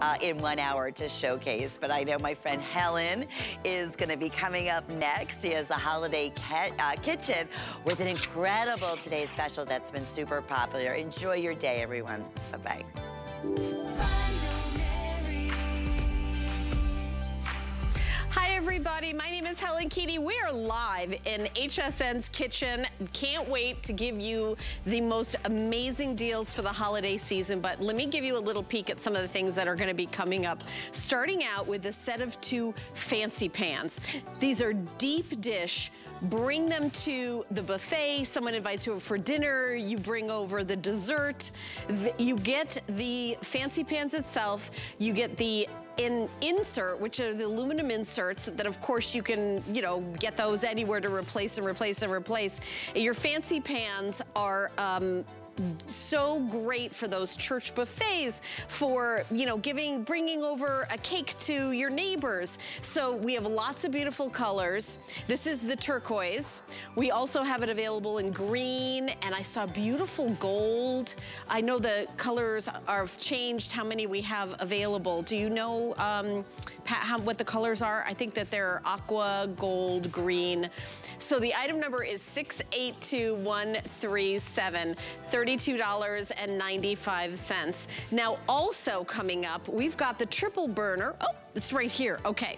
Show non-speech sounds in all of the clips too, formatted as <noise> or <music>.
uh, in one hour to showcase, but I know my friend Helen is gonna be coming up next. She has the Holiday uh, Kitchen with an incredible today's special that's been super popular. Enjoy your day, everyone. Bye-bye. Everybody, my name is Helen Keaney. We are live in HSN's kitchen. Can't wait to give you the most amazing deals for the holiday season, but let me give you a little peek at some of the things that are gonna be coming up. Starting out with a set of two fancy pans. These are deep dish bring them to the buffet, someone invites you over for dinner, you bring over the dessert, you get the fancy pans itself, you get the in insert, which are the aluminum inserts that of course you can, you know, get those anywhere to replace and replace and replace. Your fancy pans are um, so great for those church buffets, for, you know, giving, bringing over a cake to your neighbors. So we have lots of beautiful colors. This is the turquoise. We also have it available in green, and I saw beautiful gold. I know the colors are changed, how many we have available. Do you know, um, Pat, how, what the colors are? I think that they're aqua, gold, green. So the item number is 682137, $32.95. Now also coming up, we've got the triple burner. Oh, it's right here, okay.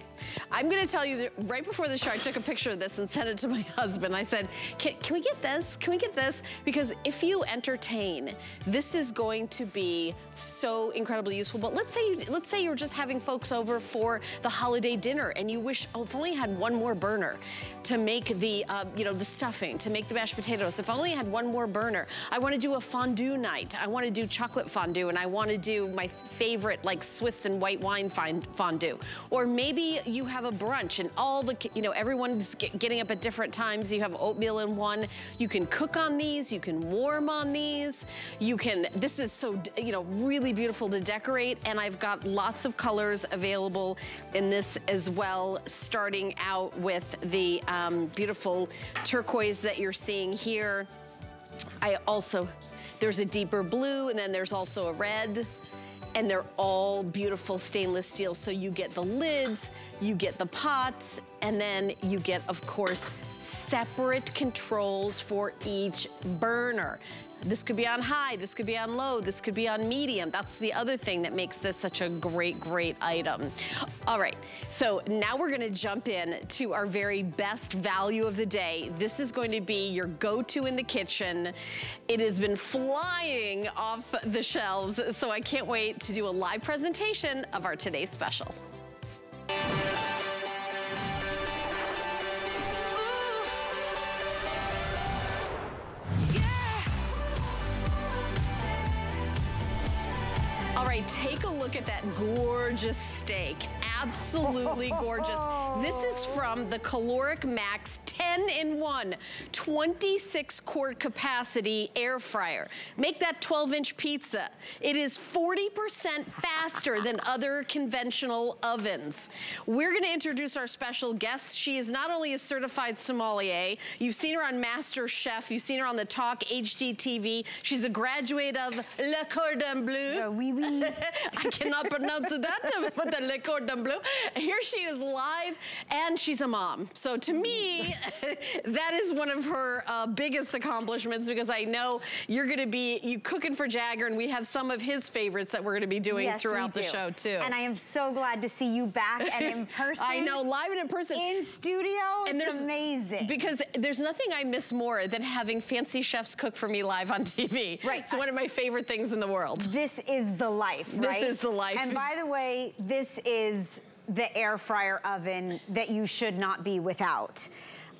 I'm gonna tell you that right before the show, I took a picture of this and <laughs> sent it to my husband. I said, can, can we get this? Can we get this? Because if you entertain, this is going to be so incredibly useful. But let's say, you, let's say you're just having folks over for the holiday dinner and you wish, oh, if only had one more burner to make the, uh, you know, the stuffing, to make the mashed potatoes. If only I had one more burner. I wanna do a fondue night. I wanna do chocolate fondue and I wanna do my favorite like Swiss and white wine fondue. Or maybe you have a brunch and all the, you know, everyone's get, getting up at different times. You have oatmeal in one. You can cook on these. You can warm on these. You can, this is so, you know, really beautiful to decorate. And I've got lots of colors available in this as well, starting out with the um, beautiful turquoise that you're seeing here. I also, there's a deeper blue and then there's also a red and they're all beautiful stainless steel. So you get the lids, you get the pots, and then you get, of course, separate controls for each burner. This could be on high, this could be on low, this could be on medium. That's the other thing that makes this such a great, great item. All right, so now we're gonna jump in to our very best value of the day. This is going to be your go-to in the kitchen. It has been flying off the shelves, so I can't wait to do a live presentation of our today's special. Right, take a look at that gorgeous steak. Absolutely <laughs> gorgeous. This is from the Kalorik Max 10 in 1, 26 quart capacity air fryer. Make that 12 inch pizza. It is 40% faster than <laughs> other conventional ovens. We're gonna introduce our special guest. She is not only a certified sommelier, you've seen her on Master Chef, you've seen her on the Talk HGTV. She's a graduate of Le Cordon Bleu. Uh, oui, oui. <laughs> I cannot pronounce that, but the Le Cordon Bleu. Here she is live, and she's a mom. So to me, <laughs> that is one of her uh, biggest accomplishments because I know you're gonna be you cooking for Jagger, and we have some of his favorites that we're gonna be doing yes, throughout the show too. And I am so glad to see you back and in <laughs> person. I know, live and in person. In studio, and it's amazing. Because there's nothing I miss more than having fancy chefs cook for me live on TV. Right. It's one of my favorite things in the world. This is the life, right? This is the life. And by the way, this is the air fryer oven that you should not be without.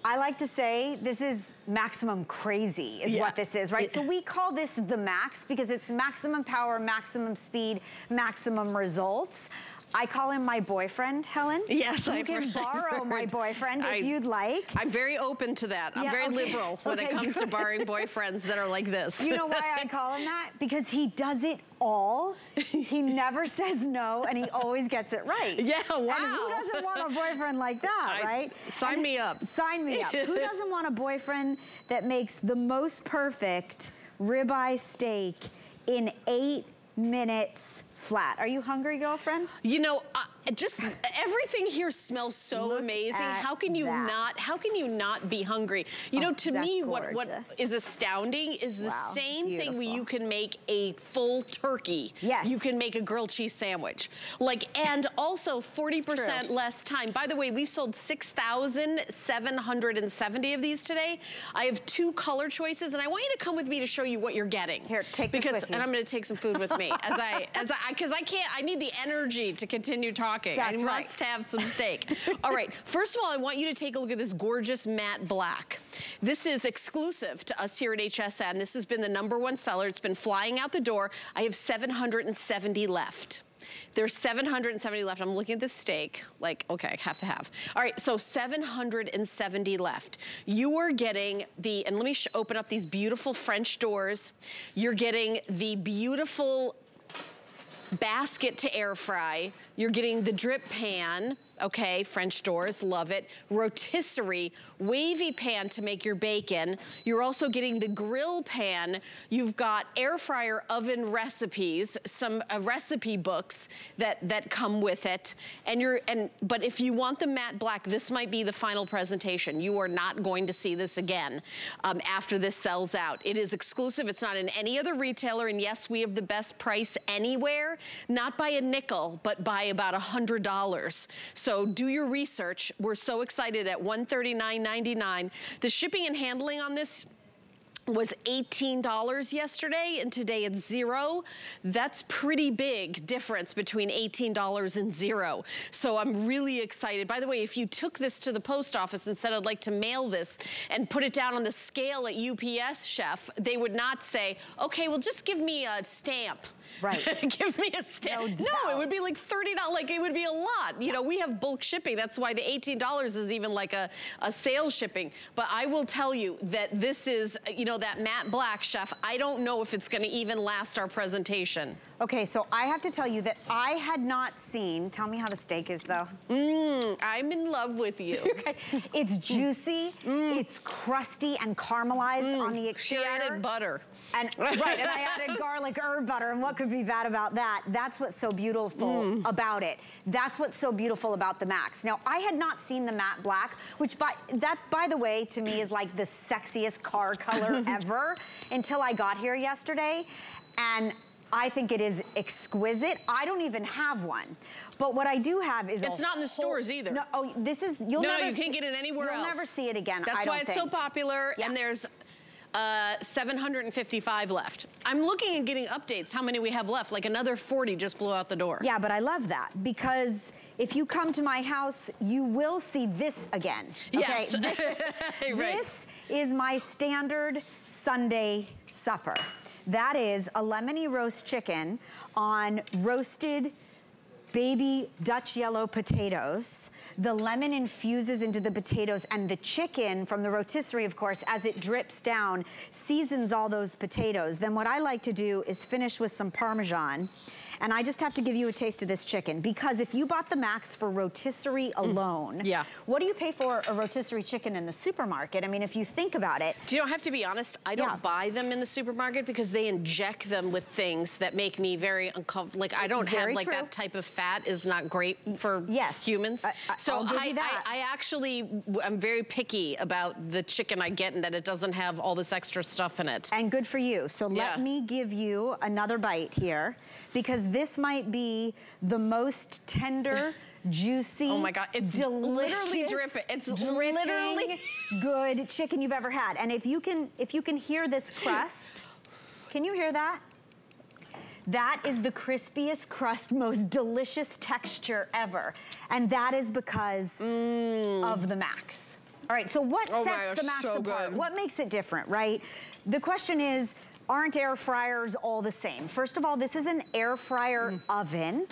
I like to say this is maximum crazy is yeah. what this is, right? Yeah. So we call this the max because it's maximum power, maximum speed, maximum results. I call him my boyfriend, Helen. Yes, you I've can heard. borrow my <laughs> boyfriend I, if you'd like. I'm very open to that. I'm yeah, very okay. liberal when okay, it comes to borrowing boyfriends that are like this. You know why I <laughs> call him that? Because he does it all. he <laughs> never says no, and he always gets it right. Yeah, wow. And who doesn't want a boyfriend like that, I, right? Sign and me up. Sign me up. who doesn't want a boyfriend that makes the most perfect ribeye steak in eight minutes flat. Are you hungry, girlfriend? You know, uh, just everything here smells so Look amazing. How can you that. not, how can you not be hungry? You Oh, know, to me, what, what gorgeous. astounding is the Wow, same thing where you can make a full turkey. Yes. You can make a grilled cheese sandwich. Like, and also 40% less time. By the way, we've sold 6,770 of these today. I have two color choices, and I want you to come with me to show you what you're getting. Here, take this because. And I'm gonna take some food with me as I, as I, because I can't, I need the energy to continue talking. That's I right. must have some steak. <laughs> all right, first of all, I want you to take a look at this gorgeous matte black. This is exclusive to us here at HSN. This has been the number one seller. It's been flying out the door. I have 770 left. There's 770 left. I'm looking at the steak, like, okay, I have to have. All right, so 770 left. You are getting the, and let me open up these beautiful French doors. You're getting the beautiful basket to air fry. You're getting the drip pan, okay, French doors, love it. Rotisserie, wavy pan to make your bacon. You're also getting the grill pan. You've got air fryer oven recipes, some uh, recipe books that, that come with it. And you're, and, but if you want the matte black, this might be the final presentation. You are not going to see this again um, after this sells out. It is exclusive. It's not in any other retailer. And yes, we have the best price anywhere, not by a nickel, but by about a $100. So do your research. We're so excited at $139.99. The shipping and handling on this was $18 yesterday and today it's zero. That's pretty big difference between $18 and zero. So I'm really excited. By the way, if you took this to the post office and said, I'd like to mail this and put it down on the scale at UPS, chef, they would not say, okay, well just give me a stamp. Right. <laughs> give me a stamp. No No, it would be like $30, like it would be a lot. You know, we have bulk shipping. That's why the $18 is even like a, a sales shipping. But I will tell you that this is, you know, that matte black, chef, I don't know if it's gonna even last our presentation. Okay, so I have to tell you that I had not seen, tell me how the steak is though. Mmm, I'm in love with you. <laughs> Okay. It's juicy, mm. it's crusty and caramelized mm. on the exterior. She added butter. And right, and I added <laughs> garlic herb butter, and what could be bad about that? That's what's so beautiful mm. about it. That's what's so beautiful about the Max. Now, I had not seen the matte black, which by that, by the way, to me is like the sexiest car color <laughs> ever until I got here yesterday, and. I think it is exquisite. I don't even have one. But what I do have is It's not in the whole- stores either. No, oh, this is, you'll no, never no, you can't get it anywhere else. you'll never see it again, That's why it's so popular, Yeah. and there's uh, 755 left. I'm looking and getting updates, how many we have left. Like another 40 just flew out the door. Yeah, but I love that because if you come to my house, you will see this again. Okay? Yes. <laughs> right. This is my standard Sunday supper. That is a lemony roast chicken on roasted baby Dutch yellow potatoes. The lemon infuses into the potatoes and the chicken from the rotisserie, of course, as it drips down, seasons all those potatoes. Then what I like to do is finish with some Parmesan. And I just have to give you a taste of this chicken because if you bought the Max for rotisserie mm. alone, Yeah. what do you pay for a rotisserie chicken in the supermarket? I mean, if you think about it, Do you know, I have to be honest, I don't Yeah. buy them in the supermarket because they inject them with things that make me very uncomfortable. Like I don't have like true. that type of fat is not great for Yes. humans. I- I- so I. I, I actually, I'm very picky about the chicken I get and that it doesn't have all this extra stuff in it. And good for you. So let Yeah. me give you another bite here because this might be the most tender, <laughs> juicy, Oh my God, it's literally dripping. It's dripping literally- good chicken you've ever had. And if you can, if you can hear this <gasps> crust, can you hear that? That is the crispiest crust, most delicious texture ever. And that is because of the Max. All right, so what Mm. Oh sets the Max so apart? good. What makes it different, right? The question is, aren't air fryers all the same? First of all, this is an air fryer Mm. oven.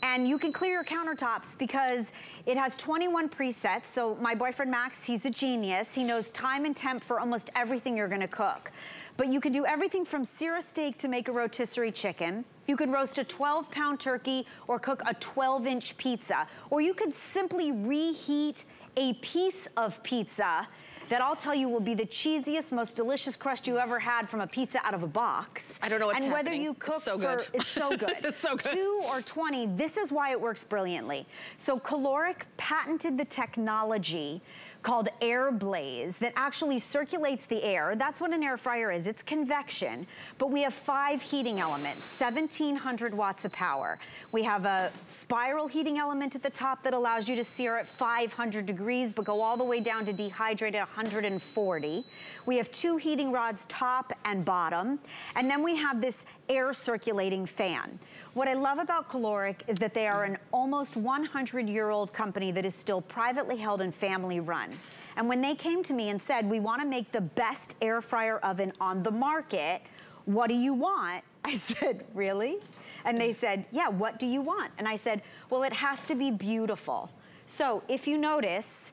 And you can clear your countertops because it has 21 presets. So my boyfriend Max, he's a genius. He knows time and temp for almost everything you're gonna cook. But you can do everything from sear a steak to make a rotisserie chicken. You could roast a 12 pound turkey or cook a 12 inch pizza. Or you could simply reheat a piece of pizza that I'll tell you will be the cheesiest, most delicious crust you ever had from a pizza out of a box. I don't know what's And whether happening. you cook It's so for, good. it's so <laughs> good. It's so good. Two or 20, this is why it works brilliantly. So Kalorik patented the technology called AirBlaze that actually circulates the air. That's what an air fryer is, it's convection. But we have five heating elements, 1700 watts of power. We have a spiral heating element at the top that allows you to sear at 500 degrees, but go all the way down to dehydrate at 140. We have two heating rods, top and bottom. And then we have this air circulating fan. What I love about Kalorik is that they are an almost 100 year old company that is still privately held and family run. And when they came to me and said, we wanna make the best air fryer oven on the market, what do you want? I <laughs> said, really? And they said, yeah, what do you want? And I said, well, it has to be beautiful. So if you notice,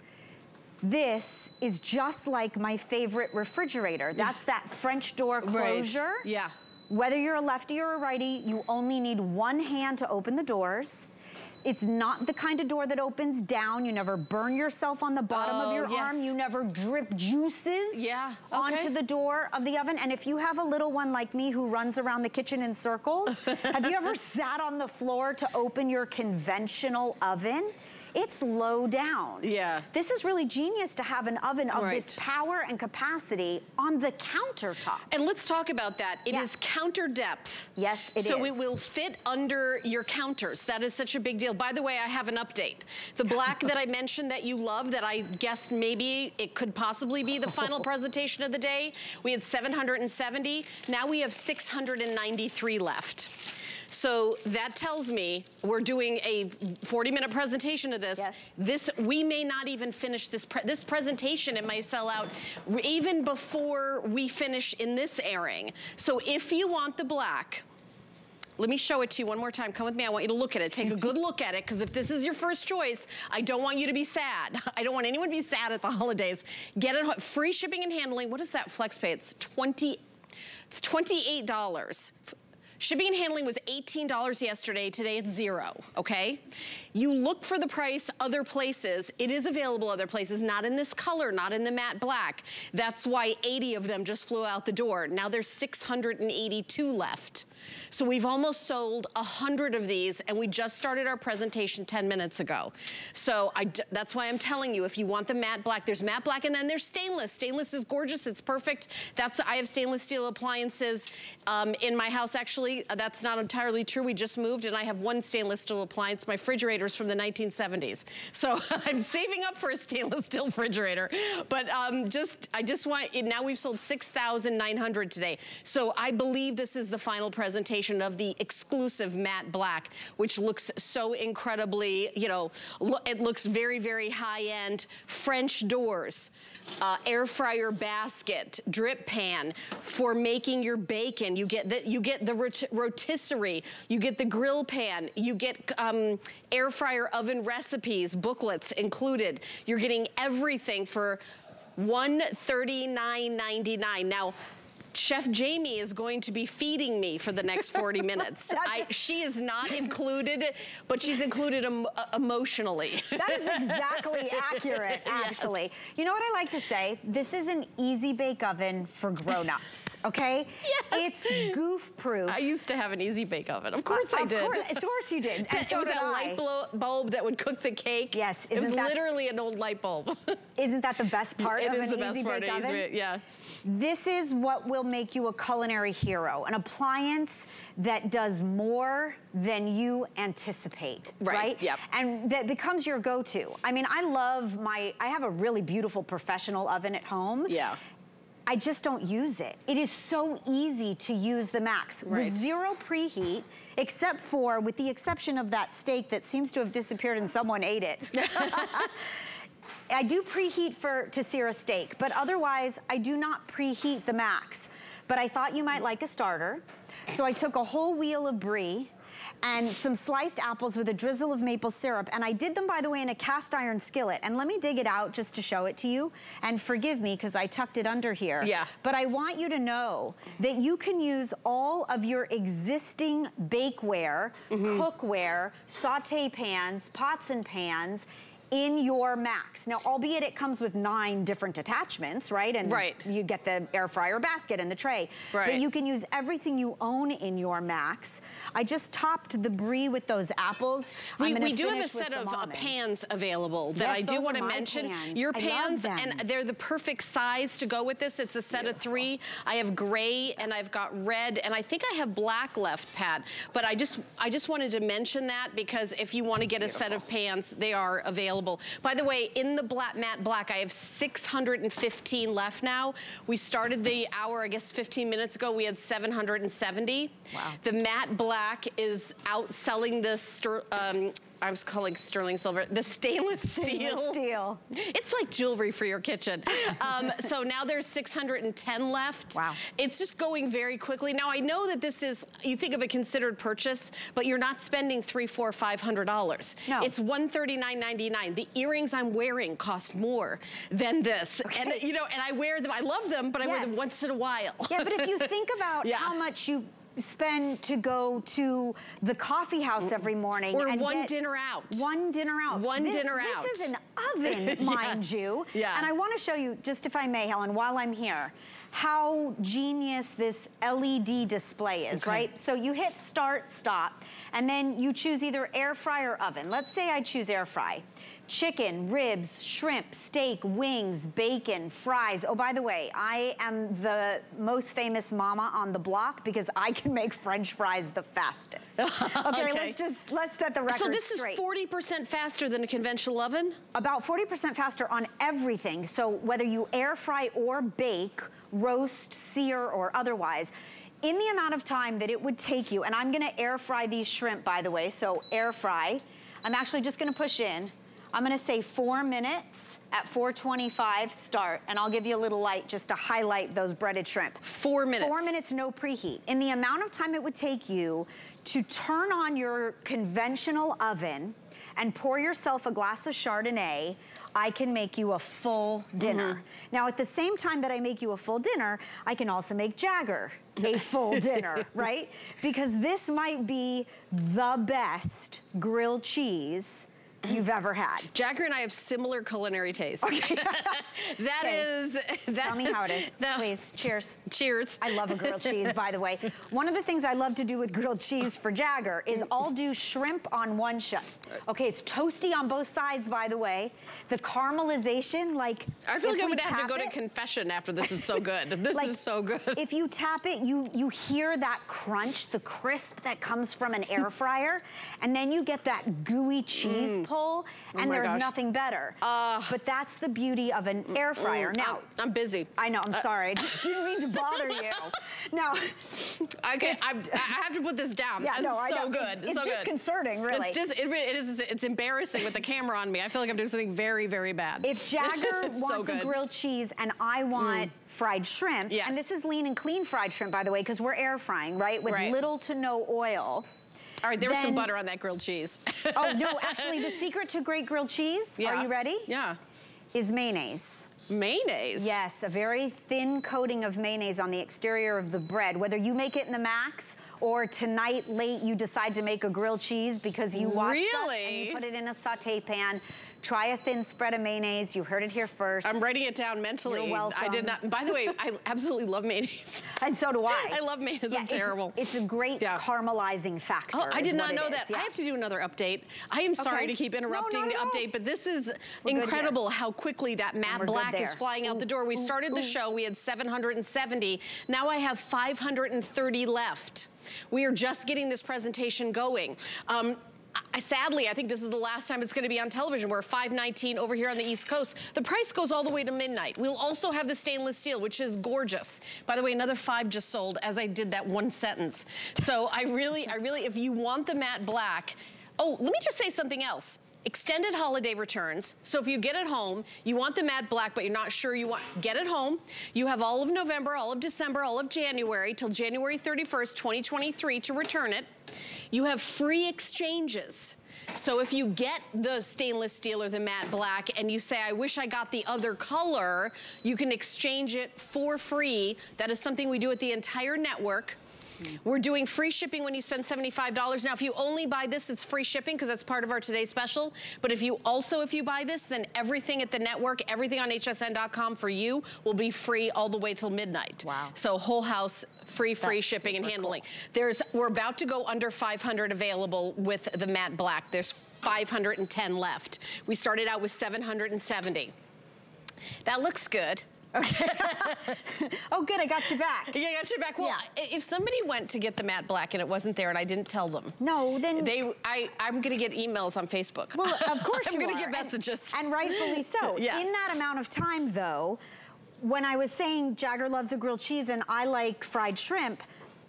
this is just like my favorite refrigerator. That's that French door closure. Right. Yeah. Whether you're a lefty or a righty, you only need one hand to open the doors. It's not the kind of door that opens down. You never burn yourself on the bottom Oh, of your yes. arm. You never drip juices Yeah, onto the door of the oven. And if you have a little one like me who runs around the kitchen in circles, <laughs> have you ever sat on the floor to open your conventional oven? It's low down. Yeah. This is really genius to have an oven of this power and capacity on the countertop. And let's talk about that. It is Yeah. counter depth. Yes, it so is. it will fit under your counters. That is such a big deal. By the way, I have an update. The black that <laughs> I mentioned that you love, that I guessed maybe it could possibly be the final <laughs> presentation of the day, we had 770. Now we have 693 left. So that tells me we're doing a 40 minute presentation of this. Yes. This, we may not even finish this, pre this presentation, it may sell out even before we finish in this airing. So if you want the black, let me show it to you one more time. Come with me. I want you to look at it. Take a good look at it, because if this is your first choice, I don't want you to be sad. <laughs> I don't want anyone to be sad at the holidays. Get it, free shipping and handling. What is that FlexPay? It's 20, it's $28. Shipping and handling was $18 yesterday. Today it's zero, okay? You look for the price other places. It is available other places, not in this color, not in the matte black. That's why 80 of them just flew out the door. Now there's 682 left. So we've almost sold 100 of these and we just started our presentation 10 minutes ago. So that's why I'm telling you, if you want the matte black, there's matte black and then there's stainless. Stainless is gorgeous, it's perfect. That's I have stainless steel appliances um, in my house. Actually, that's not entirely true. We just moved and I have one stainless steel appliance. My refrigerator's from the 1970s. So <laughs> I'm saving up for a stainless steel refrigerator. But um, just, I just want, now we've sold 6,900 today. So I believe this is the final presentation of the exclusive matte black, which looks so incredibly, you know, lo it looks very, very high-end. French doors, uh, air fryer basket, drip pan for making your bacon. You get the, you get the rot rotisserie, you get the grill pan, you get um, air fryer oven recipes, booklets included. You're getting everything for $139.99. Now, Chef Jamie is going to be feeding me for the next 40 minutes. <laughs> I, she is not included, but she's included em uh, emotionally. That is exactly <laughs> accurate, actually. You know what I like to say? This is an easy bake oven for grown-ups, <laughs> okay? Yes. It's goof-proof. I used to have an easy bake oven. Of course I of did. Course, of course you did. And it was that I. light bulb that would cook the cake. Yes, It was that- literally an old light bulb. Isn't that the best part It of an the best easy part bake of oven? easy, yeah. This is what will make you a culinary hero, an appliance that does more than you anticipate, Right, right? yep. And that becomes your go-to. I mean, I love my, I have a really beautiful professional oven at home. Yeah. I just don't use it. It is so easy to use the Max Right. with zero preheat, except for, with the exception of that steak that seems to have disappeared and someone ate it. <laughs> <laughs> I do preheat for to sear a steak, but otherwise I do not preheat the Max. But I thought you might like a starter. So I took a whole wheel of brie and some sliced apples with a drizzle of maple syrup. And I did them, by the way, in a cast iron skillet. And let me dig it out just to show it to you. And forgive me, because I tucked it under here. Yeah. But I want you to know that you can use all of your existing bakeware, Mm-hmm. cookware, saute pans, pots and pans, in your Max. Now, albeit it comes with nine different attachments, right? And right. you get the air fryer basket and the tray. Right. But you can use everything you own in your Max. I just topped the brie with those apples. We, we do have a set of uh, pans available that yes, I do want to mention. Pans. Your pans, and they're the perfect size to go with this. It's a set Beautiful. of three. I have gray and I've got red and I think I have black left, Pat. But I just I just wanted to mention that because if you want to get beautiful. a set of pans, they are available. By the way, in the black matte black, I have 615 left now. We started the hour, I guess 15 minutes ago, we had 770. Wow. The matte black is outselling the um, I was calling sterling silver, the stainless <laughs> steel. Stainless steel. It's like jewelry for your kitchen. Um, <laughs> so now there's 610 left. Wow. It's just going very quickly. Now I know that this is, you think of a considered purchase, but you're not spending three, four, five hundred dollars. No. It's $139.99. The earrings I'm wearing cost more than this. Okay. And you know, and I wear them, I love them, but I yes. wear them once in a while. Yeah, but if you think <laughs> about yeah. how much you spend to go to the coffee house every mm. morning. Or one dinner out. One dinner out. One this, dinner out. This is an <laughs> oven, mind yeah. you. Yeah. And I want to show you, just if I may, Helen, while I'm here, how genius this LED display is, okay. right? So you hit start, stop, and then you choose either air fry or oven. Let's say I choose air fry chicken, ribs, shrimp, steak, wings, bacon, fries. Oh, by the way, I am the most famous mama on the block because I can make french fries the fastest. <laughs> Okay, okay. let's just, let's set the record So this straight. is 40% faster than a conventional oven? About 40% faster on everything. So whether you air fry or bake, roast, sear, or otherwise, in the amount of time that it would take you, and I'm gonna air fry these shrimp, by the way, so air fry. I'm actually just gonna push in. I'm gonna say four minutes at 425 start, and I'll give you a little light just to highlight those breaded shrimp. Four minutes. Four minutes, no preheat. In the amount of time it would take you to turn on your conventional oven and pour yourself a glass of Chardonnay, I can make you a full dinner. Mm -hmm. Now, at the same time that I make you a full dinner, I can also make Jagger a <laughs> full dinner, right? Because this might be the best grilled cheese you've ever had. Jagger and I have similar culinary tastes. Okay. <laughs> <laughs> that okay. is. That, Tell me how it is, <laughs> please. Cheers. Cheers. I love a grilled cheese, by the way. One of the things I love to do with grilled cheese for Jagger is I'll do shrimp on one shot. Okay, it's toasty on both sides, by the way. The caramelization, like I feel like I'm gonna have to go it, to confession after this. It's so good. This like, is so good. If you tap it, you you hear that crunch, the crisp that comes from an air fryer, and then you get that gooey cheese mm pull, oh and there's gosh. nothing better. Uh, but that's the beauty of an air mm, fryer. Mm, now, I'm, I'm, busy. I know, I'm uh, sorry. I <laughs> didn't mean to bother you. Now, okay, I, I have to put this down. Yeah, no, so good. It's, so it's disconcerting, really. It's just, it, it is, it's embarrassing with the camera on me. I feel like I'm doing something very, very bad. If <laughs> Jagger wants so a grilled cheese and I want mm. fried shrimp, yes. and this is lean and clean fried shrimp, by the way, because we're air frying, right? With right. little to no oil. All right, there was some butter on that grilled cheese. oh, no, <laughs> actually, the secret to great grilled cheese, yeah. are you ready? Yeah. Is mayonnaise. Mayonnaise? Yes, a very thin coating of mayonnaise on the exterior of the bread. Whether you make it in the max or tonight late you decide to make a grilled cheese because you watched really? us and you put it in a saute pan. Try a thin spread of mayonnaise. You heard it here first. I'm writing it down mentally. You're welcome. I did not. By the way, <laughs> I absolutely love mayonnaise. And so do I. I love mayonnaise. Yeah, I'm terrible. It's, a great yeah. caramelizing factor. Oh, I did not know that. Yeah. I have to do another update. I am sorry okay. to keep interrupting no, no, no. the update, but this is We're incredible how quickly that matte black is flying ooh, out the door. We ooh, started ooh. the show. We had 770. Now I have 530 left. We are just getting this presentation going. Um, I, sadly, I think this is the last time it's gonna be on television. We're 519 over here on the East Coast. The price goes all the way to midnight. We'll also have the stainless steel, which is gorgeous. By the way, another five just sold as I did that one sentence. So I really, I really, if you want the matte black, oh, let me just say something else extended holiday returns. So if you get it home, you want the matte black, but you're not sure you want, get it home. You have all of November, all of December, all of January till January 31st, 2023 to return it. You have free exchanges. So if you get the stainless steel or the matte black and you say, I wish I got the other color, you can exchange it for free. That is something we do at the entire network. Mm. We're doing free shipping when you spend $75. Now, if you only buy this, it's free shipping because that's part of our today's special. But if you also, if you buy this, then everything at the network, everything on hsn.com for you will be free all the way till midnight. Wow. So whole house free, free that's shipping and handling. Cool. There's, we're about to go under 500 available with the matte black. There's 510 left. We started out with 770. That looks good. Okay. <laughs> oh, good, I got you back. Yeah, I got you back. Well, yeah. if somebody went to get the matte black and it wasn't there and I didn't tell them. No, then... They, I, I'm gonna get emails on Facebook. Well, of <laughs> course I'm gonna get messages. And, and rightfully so. <laughs> yeah. In that amount of time, though, when I was saying Jagger loves a grilled cheese and I like fried shrimp,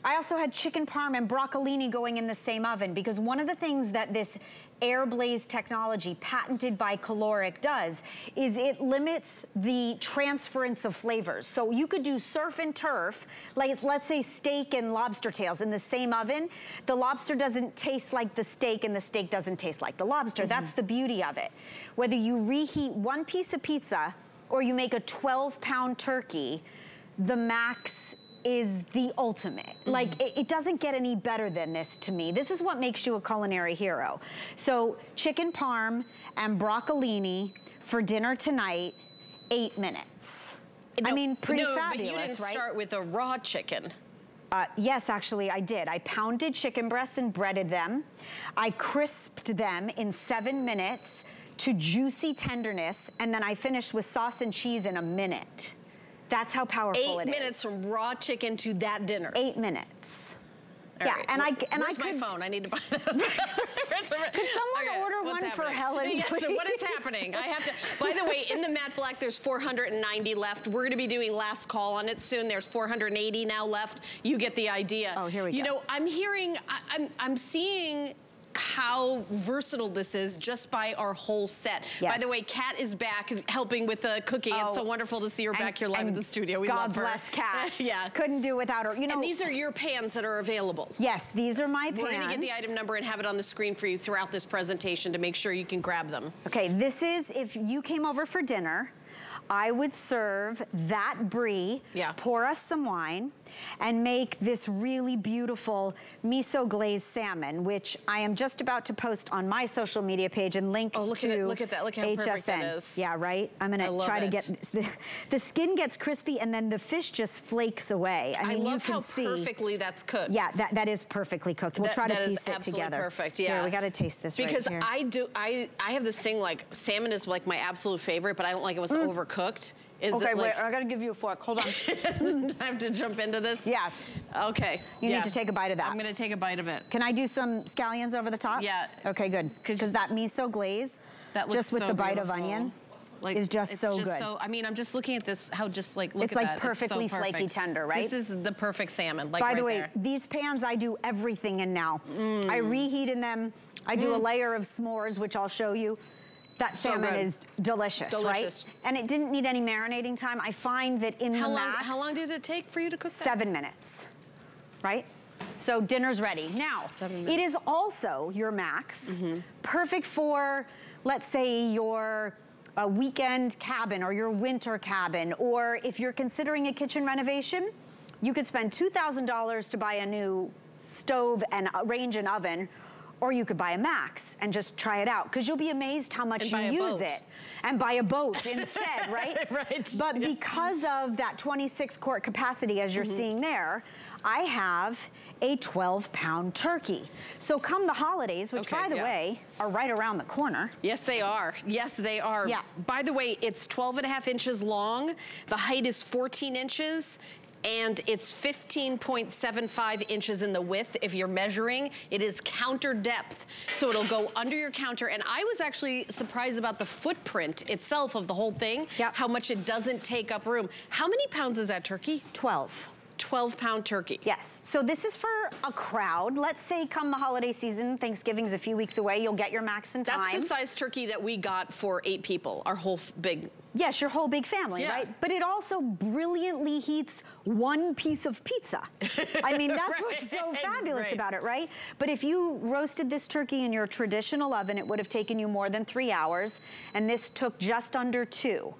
I also had chicken parm and broccolini going in the same oven because one of the things that this AirBlaze technology patented by Kalorik does is it limits the transference of flavors. So you could do surf and turf, like let's say steak and lobster tails in the same oven. The lobster doesn't taste like the steak and the steak doesn't taste like the lobster. Mm -hmm. That's the beauty of it. Whether you reheat one piece of pizza or you make a 12 pound turkey, the max is the ultimate. Mm -hmm. Like, it, it, doesn't get any better than this to me. This is what makes you a culinary hero. So, chicken parm and broccolini for dinner tonight, eight minutes. No, I mean, pretty no, fabulous, but you didn't right? start with a raw chicken. Uh, yes, actually, I did. I pounded chicken breasts and breaded them. I crisped them in seven minutes to juicy tenderness, and then I finished with sauce and cheese in a minute. That's how powerful Eight minutes from raw chicken to that dinner. Eight minutes. All yeah, right. and I and where's I could, my phone? I need to buy <laughs> this. <laughs> could someone okay, order one happening? for Helen? Yes, so what is happening? I have to. By the way, in the matte black, there's 490 left. We're going to be doing last call on it soon. There's 480 now left. You get the idea. Oh, here we you go. You know, I'm hearing, I, I'm, I'm seeing how versatile this is just by our whole set. Yes. By the way, Kat is back helping with the cooking. Oh, it's so oh, wonderful to see her and, back here live in the studio. We God love her. God bless Kat. <laughs> yeah. Couldn't do without her. You know, and these are your pans that are available. Yes, these are my pans. We're gonna get the item number and have it on the screen for you throughout this presentation to make sure you can grab them. Okay, this is if you came over for dinner, I would serve that brie, yeah. pour us some wine, and make this really beautiful miso glazed salmon, which I am just about to post on my social media page and link oh, look to at it. Look at that. Look how HSN. perfect that is. Yeah, right? I'm gonna try it. to get, <laughs> the, the skin gets crispy and then the fish just flakes away. I mean, I love you can how see, perfectly that's cooked. Yeah, that, that is perfectly cooked. We'll that, try to piece it together. perfect, yeah. Here, we gotta taste this Because right I do, I, I have this thing like, salmon is like my absolute favorite, but I don't like it when it's mm. overcooked. Is okay, like, wait, I gotta give you a fork. Hold on. <laughs> time to jump into this? Yeah. Okay. You yeah. need to take a bite of that. I'm gonna take a bite of it. Can I do some scallions over the top? Yeah. Okay, good. Because that miso glaze, that just with so the bite beautiful. of onion, like, is just so just good. So, I mean, I'm just looking at this, how just like, look it's at like that. perfectly it's so perfect. flaky tender, right? This is the perfect salmon, like By right the way, there. these pans I do everything in now. Mm. I reheat in them. I do mm. a layer of s'mores, which I'll show you. That salmon so is delicious, delicious, right? And it didn't need any marinating time. I find that in how the long, max... How long did it take for you to cook that? Seven minutes, right? So dinner's ready. Now, it is also your max, mm -hmm. perfect for, let's say, your a weekend cabin or your winter cabin, or if you're considering a kitchen renovation, you could spend $2,000 to buy a new stove and range and oven, or you could buy a Max and just try it out because you'll be amazed how much and you use it. And buy a boat instead, <laughs> right? right. But yeah. because of that 26 quart capacity as you're mm -hmm. seeing there, I have a 12 pound turkey. So come the holidays, which okay, by the yeah. way, are right around the corner. Yes, they are. Yes, they are. Yeah. By the way, it's 12 and a half inches long. The height is 14 inches and it's 15.75 inches in the width if you're measuring. It is counter depth, so it'll go under your counter. And I was actually surprised about the footprint itself of the whole thing, yep. how much it doesn't take up room. How many pounds is that turkey? 12. 12 pound turkey. Yes. So this is for a crowd. Let's say come the holiday season, Thanksgiving's a few weeks away, you'll get your max in time. That's the size turkey that we got for eight people, our whole big Yes, your whole big family, yeah. right? But it also brilliantly heats one piece of pizza. I mean, <laughs> that's right. what's so fabulous right. about it, right? But if you roasted this turkey in your traditional oven, it would have taken you more than three hours, and this took just under two.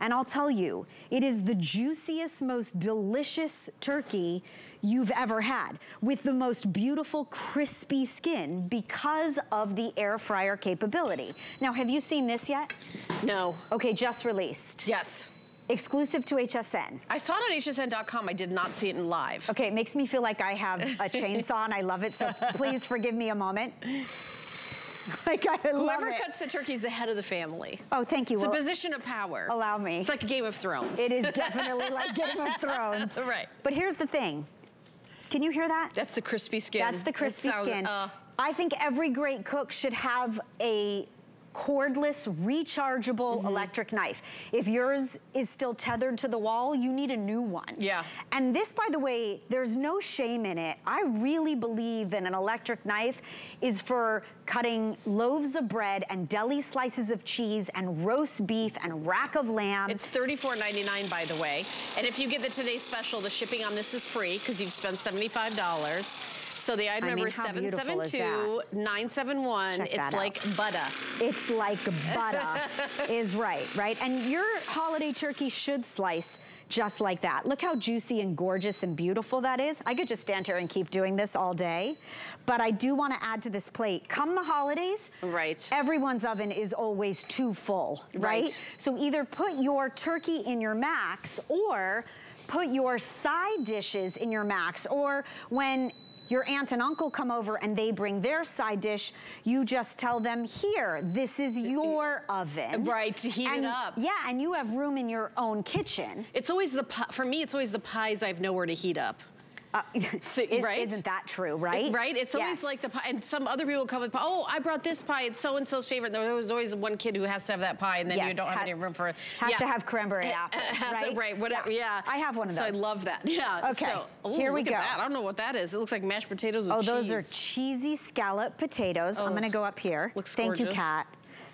And I'll tell you, it is the juiciest, most delicious turkey you've ever had with the most beautiful crispy skin because of the air fryer capability. Now, have you seen this yet? No. Okay, just released. Yes. Exclusive to HSN. I saw it on hsn.com. I did not see it in live. Okay, it makes me feel like I have a <laughs> chainsaw and I love it, so please forgive me a moment. <laughs> like I Whoever it. cuts the turkey is the head of the family. Oh, thank you. It's Well, a position of power. Allow me. It's like Game of Thrones. It is <laughs> definitely like Game of Thrones. <laughs> Right. But here's the thing. Can you hear that? That's the crispy skin. That's the crispy skin. uh, I think every great cook should have a cordless, rechargeable Mm-hmm. electric knife. If yours is still tethered to the wall, you need a new one. Yeah. And this, by the way, there's no shame in it. I really believe that an electric knife is for cutting loaves of bread and deli slices of cheese and roast beef and rack of lamb. It's $34.99, by the way. And if you get the Today Special, the shipping on this is free because you've spent $75. So the item I number is how beautiful is 772-971. It's that like butter. It's like butter <laughs> is right, right? And your holiday turkey should slice just like that. Look how juicy and gorgeous and beautiful that is. I could just stand here and keep doing this all day, but I do wanna add to this plate. Come the holidays, Right. everyone's oven is always too full, right? Right. So either put your turkey in your max or put your side dishes in your max or when your aunt and uncle come over and they bring their side dish, you just tell them, here, this is your oven. Right, to heat it And- up. Yeah, and you have room in your own kitchen. It's always the, for me, it's always the pies I have nowhere to heat up. Uh, <laughs> So- is- right? Isn't that true, right? Right? It's always Yes. like the pie. And some other people come with pie. Oh, I brought this pie. It's so-and-so's favorite. There was always one kid who has to have that pie, and then you don't have ha- any room for it. has Yeah. to have cranberry apple, Has to- right? right, whatever, yeah. I have one of So I love that, yeah. Okay, So, ooh, here we look go. at that. I don't know what that is. It looks like mashed potatoes with Oh, cheese. those are cheesy scallop potatoes. I'm gonna go up here. looks Thank you. Kat.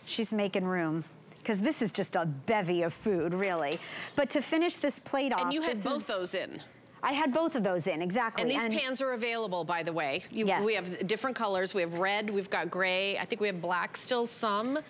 She's making room. Because this is just a bevy of food, really. But to finish this plate off, And you had both is- those in. I had both of those in, exactly. And these pans are available, by the way. You, Yes. We have different colors. We have red, we've got gray. I think we have black still some.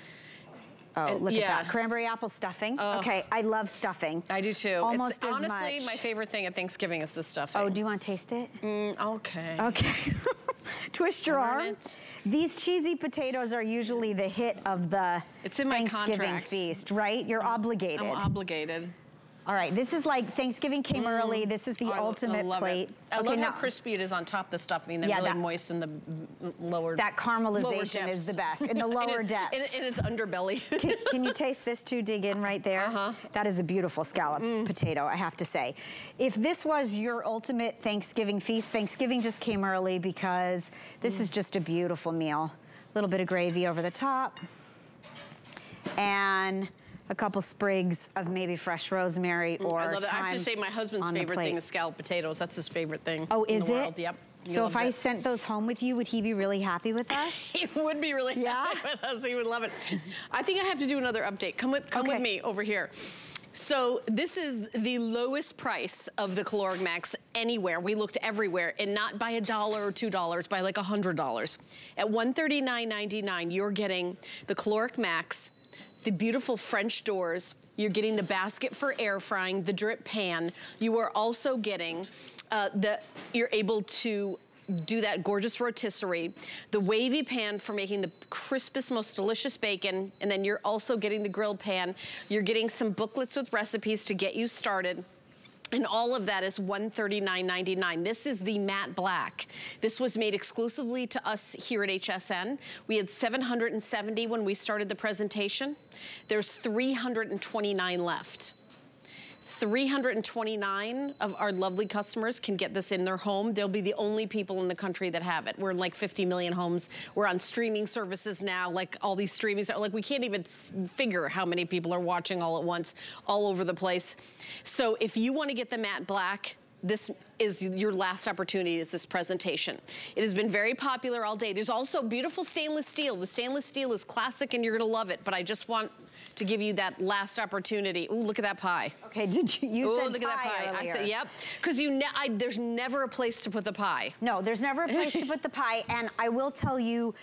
Oh, and- look yeah. at that. Cranberry apple stuffing. Ugh. Okay, I love stuffing. I do too. Almost it's as honestly much. my favorite thing at Thanksgiving is this stuffing. Oh, do you want to taste it? Mm, okay. Okay. <laughs> Twist your Darn arm. it. These cheesy potatoes are usually the hit of the It's in my Thanksgiving contract. feast, right? You're obligated. I'm obligated. All right, this is like Thanksgiving came early. This is the I- ultimate I love plate. It. I okay, love now how crispy it is on top, the stuffing, that Yeah, really that- moisten the mm, lower that lower caramelization is the best in <laughs> the And lower it- depths. Its underbelly. <laughs> can, can you taste this too? Dig in right there. Uh-huh. That is a beautiful scallop Mm. potato, I have to say. If this was your ultimate Thanksgiving feast, Thanksgiving just came early because this Mm. is just a beautiful meal. A little bit of gravy over the top. And a couple sprigs of maybe fresh rosemary or Mm, I love it. I have to say my husband's favorite thing is scalloped potatoes. That's his favorite thing Oh, in is the it? world. Yep. He So if I it. sent those home with you, would he be really happy with us? <laughs> He would be really Yeah? happy with us. He would love it. I think I have to do another update. Come with, come Okay. with me over here. So this is the lowest price of the Kalorik Max anywhere. We looked everywhere, and not by a dollar or two dollars, by like a hundred dollars. At $139.99, you're getting the Kalorik Max, the beautiful French doors. You're getting the basket for air frying, the drip pan. You are also getting uh, the, you're able to do that gorgeous rotisserie, the wavy pan for making the crispest, most delicious bacon, and then you're also getting the grilled pan. You're getting some booklets with recipes to get you started. And all of that is $139.99. This is the matte black. This was made exclusively to us here at HSN. We had 770 when we started the presentation. There's 329 left. 329 of our lovely customers can get this in their home. They'll be the only people in the country that have it. We're in like 50 million homes. We're on streaming services now, like all these streaming, like we can't even figure how many people are watching all at once, all over the place. So if you want to get the matte black, this is your last opportunity is this presentation. It has been very popular all day. There's also beautiful stainless steel. The stainless steel is classic and you're gonna love it, but I just want to give you that last opportunity. Ooh, look at that pie. Okay, did you, you Ooh, said look at that pie. I said, yep. Because you, ne I, there's never a place to put the pie. No, there's never a place to <laughs> put the pie. And I will tell you,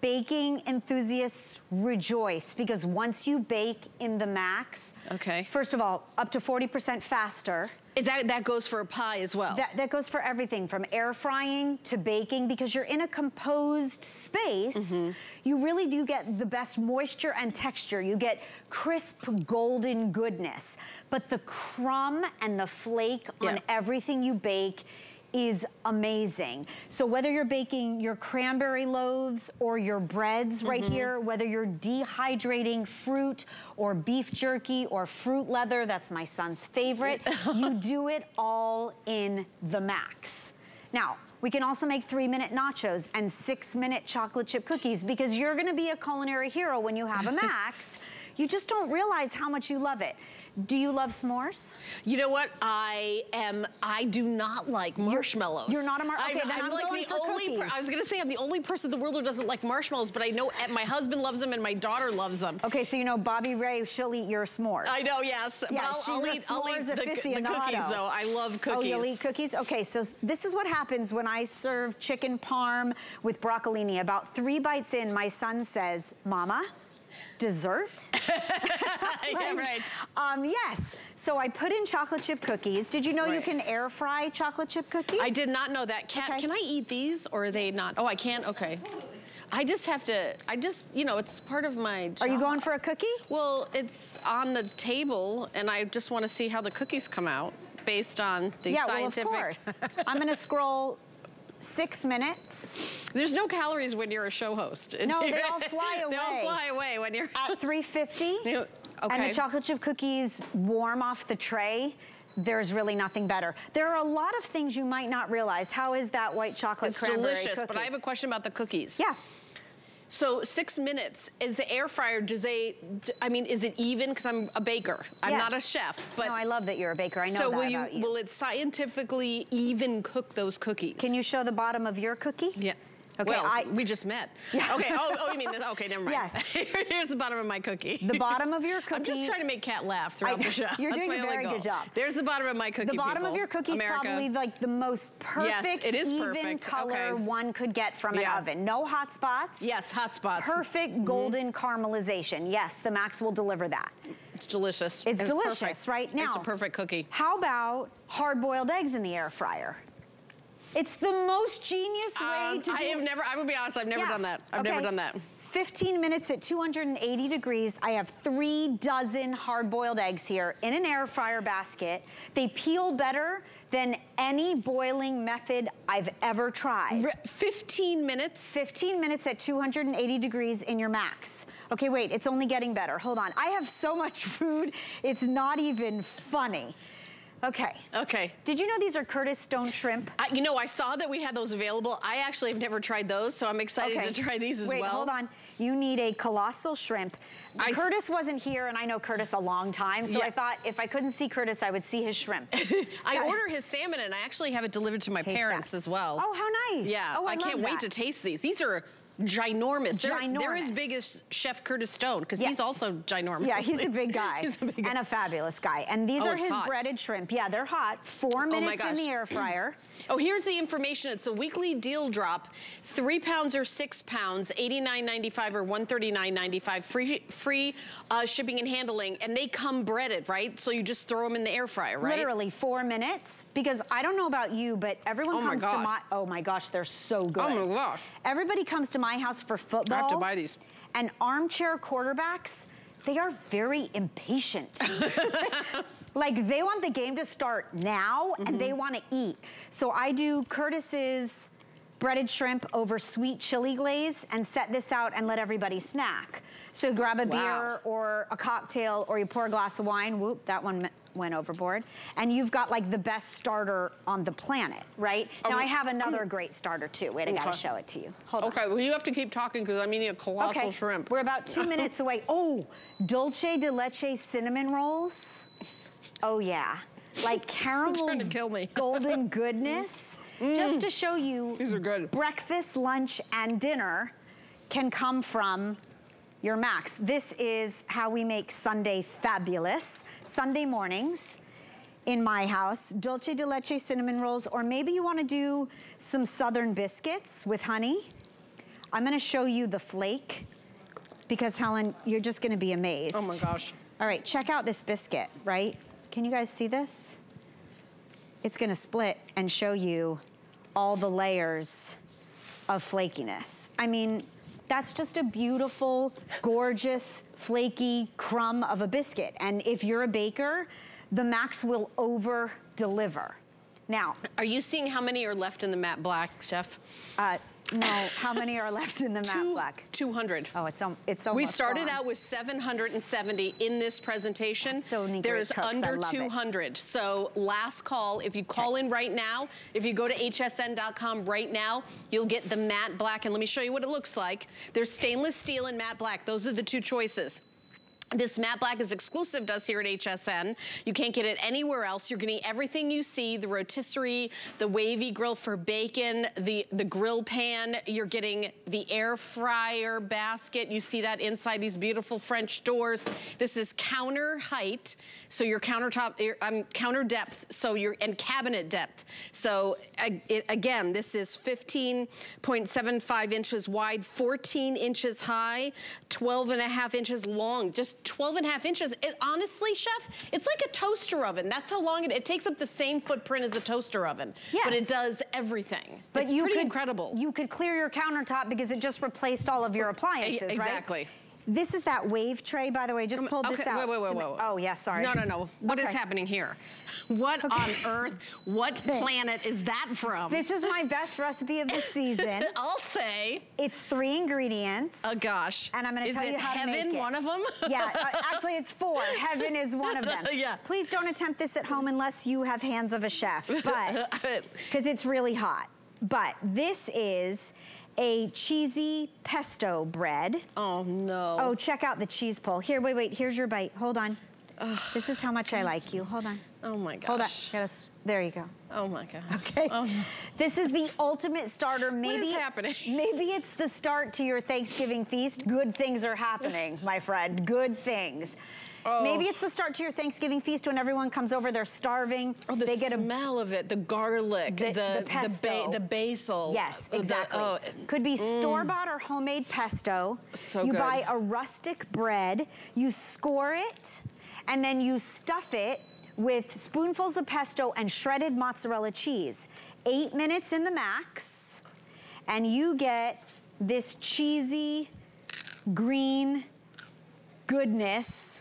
baking enthusiasts rejoice because once you bake in the max, Okay. first of all, up to 40% faster. That, that goes for a pie as well? That, that goes for everything from air frying to baking because you're in a composed space. Mm -hmm. You really do get the best moisture and texture. You get crisp golden goodness. But the crumb and the flake yeah. on everything you bake is amazing. So whether you're baking your cranberry loaves or your breads right mm -hmm. here, whether you're dehydrating fruit or beef jerky or fruit leather, that's my son's favorite, <laughs> you do it all in the max. Now, we can also make three minute nachos and six minute chocolate chip cookies because you're gonna be a culinary hero when you have a max. <laughs> you just don't realize how much you love it. Do you love s'mores? You know what? I am, I do not like marshmallows. You're, you're not a marshmallow, okay, I'm, I'm, like the only, I was gonna say I'm the only person in the world who doesn't like marshmallows, but I know my husband loves them and my daughter loves them. Okay, so you know Bobby Ray, she'll eat your s'mores. I know, yes. Yeah, but I'll, I'll eat, I'll eat the, the, cookies though. I love cookies. Oh, you'll eat cookies? Okay, so this is what happens when I serve chicken parm with broccolini. About three bites in, my son says, Mama, dessert? <laughs> <laughs> like, yeah, right. Um, yes. So I put in chocolate chip cookies. Did you know right. you can air fry chocolate chip cookies? I did not know that. Can, okay. can I eat these or are they not? Oh, I can't? Okay. I just have to, I just, you know, it's part of my job. Are you going for a cookie? Well, it's on the table and I just want to see how the cookies come out based on the yeah, scientific. Well, of course. <laughs> I'm going to scroll six minutes. There's no calories when you're a show host. No, they all <laughs> fly away. they all fly away when you're... At <laughs> 350, okay. and the chocolate chip cookies warm off the tray, there's really nothing better. There are a lot of things you might not realize. How is that white chocolate it's cranberry delicious, cookie? but I have a question about the cookies. Yeah. So six minutes, is the air fryer, does they, I mean, is it even? Because I'm a baker. I'm yes. not a chef. But no, I love that you're a baker. I know so that will you, you. will it scientifically even cook those cookies? Can you show the bottom of your cookie? Yeah. Okay, well, I, we just met. Yeah. Okay, oh, oh, you mean this? Okay, never mind. Yes. <laughs> Here's the bottom of my cookie. The bottom of your cookie. <laughs> I'm just trying to make Kat laugh throughout I, the show. <laughs> You're That's doing a very good job. There's the bottom of my cookie, The bottom people. of your cookie is probably like the most perfect, yes, it is even perfect. color okay. one could get from yeah. an oven. No hot spots. Yes, hot spots. Perfect mm -hmm. golden caramelization. Yes, the Max will deliver that. It's delicious. It's, it's delicious, perfect. right? Now, it's a perfect cookie. How about hard-boiled eggs in the air fryer? It's the most genius way um, to I have never, I will be honest, I've never yeah. done that. I've okay. never done that. 15 minutes at 280 degrees. I have three dozen hard-boiled eggs here in an air fryer basket. They peel better than any boiling method I've ever tried. 15 minutes? 15 minutes at 280 degrees in your max. Okay, wait, it's only getting better. Hold on. I have so much <laughs> food, it's not even funny. Okay. Okay. Did you know these are Curtis Stone shrimp? I, you know, I saw that we had those available. I actually have never tried those, so I'm excited okay. to try these as Wait, well. hold on. You need a colossal shrimp. I Curtis wasn't here, and I know Curtis a long time, so yeah. I thought if I couldn't see Curtis, I would see his shrimp. <laughs> I order his salmon, and I actually have it delivered to my taste parents that. as well. Oh, how nice. Yeah, oh, I, I can't that. wait to taste these. These are ginormous. They're, ginormous. they're as big as Chef Curtis Stone because yeah. he's also ginormous. Yeah, he's a <laughs> big guy. he's a big and a fabulous guy. And these oh, are his hot. breaded shrimp. Yeah, they're hot. Four minutes oh in the air fryer. <clears throat> oh, here's the information. It's a weekly deal drop. Three pounds or six pounds, $89.95 or $139.95. Free, free uh, shipping and handling. And they come breaded, right? So you just throw them in the air fryer, right? Literally four minutes. Because I don't know about you, but everyone oh comes my to my, oh my gosh, they're so good. Oh my gosh. Everybody comes to my house for football I have to buy these. And armchair quarterbacks, they are very impatient. <laughs> like they want the game to start now mm -hmm. and they mm-hmm. want to eat. So I do Curtis's breaded shrimp over sweet chili glaze and set this out and let everybody snack. So grab a wow. beer or a cocktail or you pour a glass of wine, whoop, that one went overboard. And you've got like the best starter on the planet, right? now I have another great starter too. Wait, I gotta show it to you. Hold on. okay, on. well you have to keep talking because I'm eating a colossal okay. shrimp. We're about two <laughs> minutes away. Oh, dulce de leche cinnamon rolls. Oh yeah. Like <laughs> caramel trying to kill me. <laughs> golden goodness. Mm. Just to show you These are good. breakfast, lunch, and dinner can come from your max. This is how we make Sunday fabulous. Sunday mornings in my house, dulce de leche cinnamon rolls, or maybe you wanna do some southern biscuits with honey. I'm gonna show you the flake because Helen, you're just gonna be amazed. Oh my gosh. All right, check out this biscuit, right? Can you guys see this? it's gonna split and show you all the layers of flakiness. I mean, that's just a beautiful, gorgeous, flaky crumb of a biscuit. And if you're a baker, the Max will over deliver. Now, are you seeing how many are left in the matte black, Chef? Uh, no, how many are left in the matte Two, black? 200. Oh, it's, um, it's almost We started gone. out with 770 in this presentation. That's so many There's great cooks. I under love it. 200. So last call, if you call in right now, if you go to hsn.com right now, you'll get the matte black. And let me show you what it looks like. There's stainless steel and matte black. Those are the two choices. This matte black is exclusive to us here at HSN. You can't get it anywhere else. You're getting everything you see, the rotisserie, the wavy grill for bacon, the, the grill pan. You're getting the air fryer basket. You see that inside these beautiful French doors. This is counter height. So your countertop, your, um, counter depth, so your, and cabinet depth. So it, again, this is 15.75 inches wide, 14 inches high, 12 and a half inches long, just 12 and a half inches. It, honestly, chef, it's like a toaster oven. That's how long it, it takes up the same footprint as a toaster oven. Yes. But it does everything. But it's you pretty could, incredible. You could clear your countertop because it just replaced all of your appliances, right? Exactly. This is that wave tray, by the way. Just pulled okay, this out. Wait, wait, wait, wait. Oh, yeah, sorry. No, no, no. What is Okay. happening here? <laughs> What on earth, what <laughs> planet is that from? This is my best recipe of the <laughs> season. I'll say. It's three ingredients. Oh gosh. And I'm gonna tell you how heaven, to make it. one of them? yeah, uh, actually it's four. Heaven is one of them. Yeah. Please don't attempt this at home unless you have hands of a chef, but, because it's really hot. But this is a cheesy pesto bread. Oh no. Oh, check out the cheese pull. Here, wait, wait, here's your bite. Hold on. This is how much I like you. Hold on. Oh my gosh. Hold on. Gotta there you go. Oh my gosh. Okay. Oh, no. <laughs> This is the ultimate starter. Maybe is happening? <laughs> Maybe it's the start to your Thanksgiving feast. Good things are happening, my friend. Good things. Oh. Maybe it's the start to your Thanksgiving feast when everyone comes over, they're starving. Oh, the they get a smell of it, the garlic, The- the, the pesto. ba- the basil. Yes, oh, the- exactly. oh, Could be mm. store-bought or homemade pesto. So you good. buy a rustic bread, you score it, and then you stuff it with spoonfuls of pesto and shredded mozzarella cheese. Eight minutes in the max, and you get this cheesy, green goodness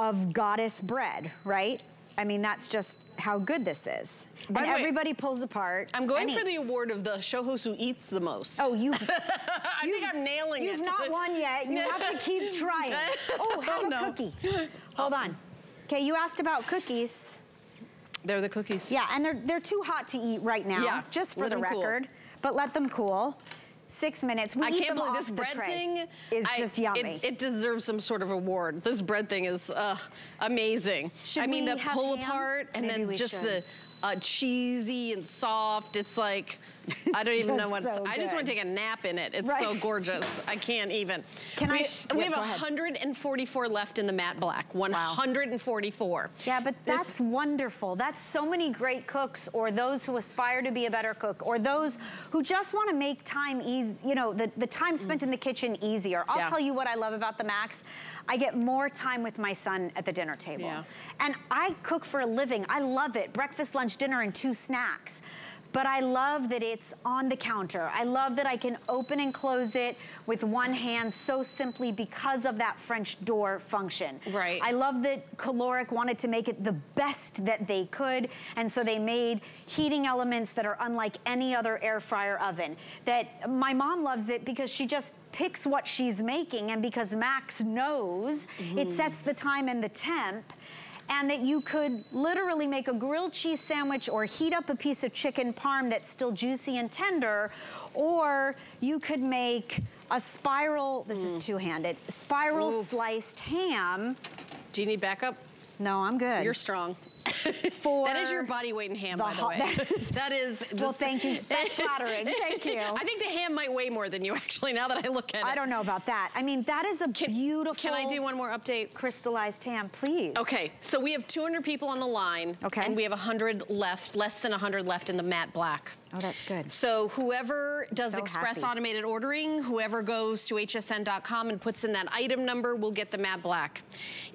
of goddess bread, right? I mean, that's just how good this is. By and way, everybody pulls apart. I'm going for the award of the show host who eats the most. Oh, you. <laughs> I think I'm nailing You've it. not won yet. You have to keep <laughs> trying. <laughs> Oh, have Oh, a no. cookie. Hold on. Okay, you asked about cookies. They're the cookies. Yeah, and they're they're too hot to eat right now. Yeah, just for let the them cool. record. But let them cool. Six minutes. We I can't believe this bread thing is I- just yummy. It, it deserves some sort of award. This bread thing is uh, amazing. Should I mean, the pull ham? apart and Maybe then just should. the uh, cheesy and soft. It's like <laughs> I don't even know what. so I just want to take a nap in it. It's Right. so gorgeous. I can't even. Can I we, sh- we yeah, have go ahead. 144 left in the matte black. 144. Yeah, but This- that's wonderful. That's so many great cooks or those who aspire to be a better cook or those who just want to make time easy, you know, the, the time mm. spent in the kitchen easier. I'll Yeah. tell you what I love about the Max. I get more time with my son at the dinner table. Yeah. And I cook for a living. I love it. Breakfast, lunch, dinner, and two snacks. But I love that it's on the counter. I love that I can open and close it with one hand so simply because of that French door function. Right. I love that Kalorik wanted to make it the best that they could, and so they made heating elements that are unlike any other air fryer oven. That my mom loves it because she just picks what she's making, and because Max knows, it mm-hmm. sets the time and the temp and that you could literally make a grilled cheese sandwich or heat up a piece of chicken parm that's still juicy and tender, or you could make a spiral, this is hmm. two-handed, spiral Ooh. sliced ham. Do you need backup? No, I'm good. You're strong. For that is your body weight in ham, the by the way. that is- <laughs> that is. Well, thank you. <laughs> That's flattering. Thank you. I think the ham might weigh more than you actually. Now that I look at it. I don't know about that. I mean, that is a Can- beautiful Can I do one more update? crystallized ham, please. Okay, so we have 200 people on the line. Okay. And we have 100 left, less than 100 left in the matte black. Oh, that's good. So whoever does So express happy. automated ordering, whoever goes to hsn.com and puts in that item number will get the matte black.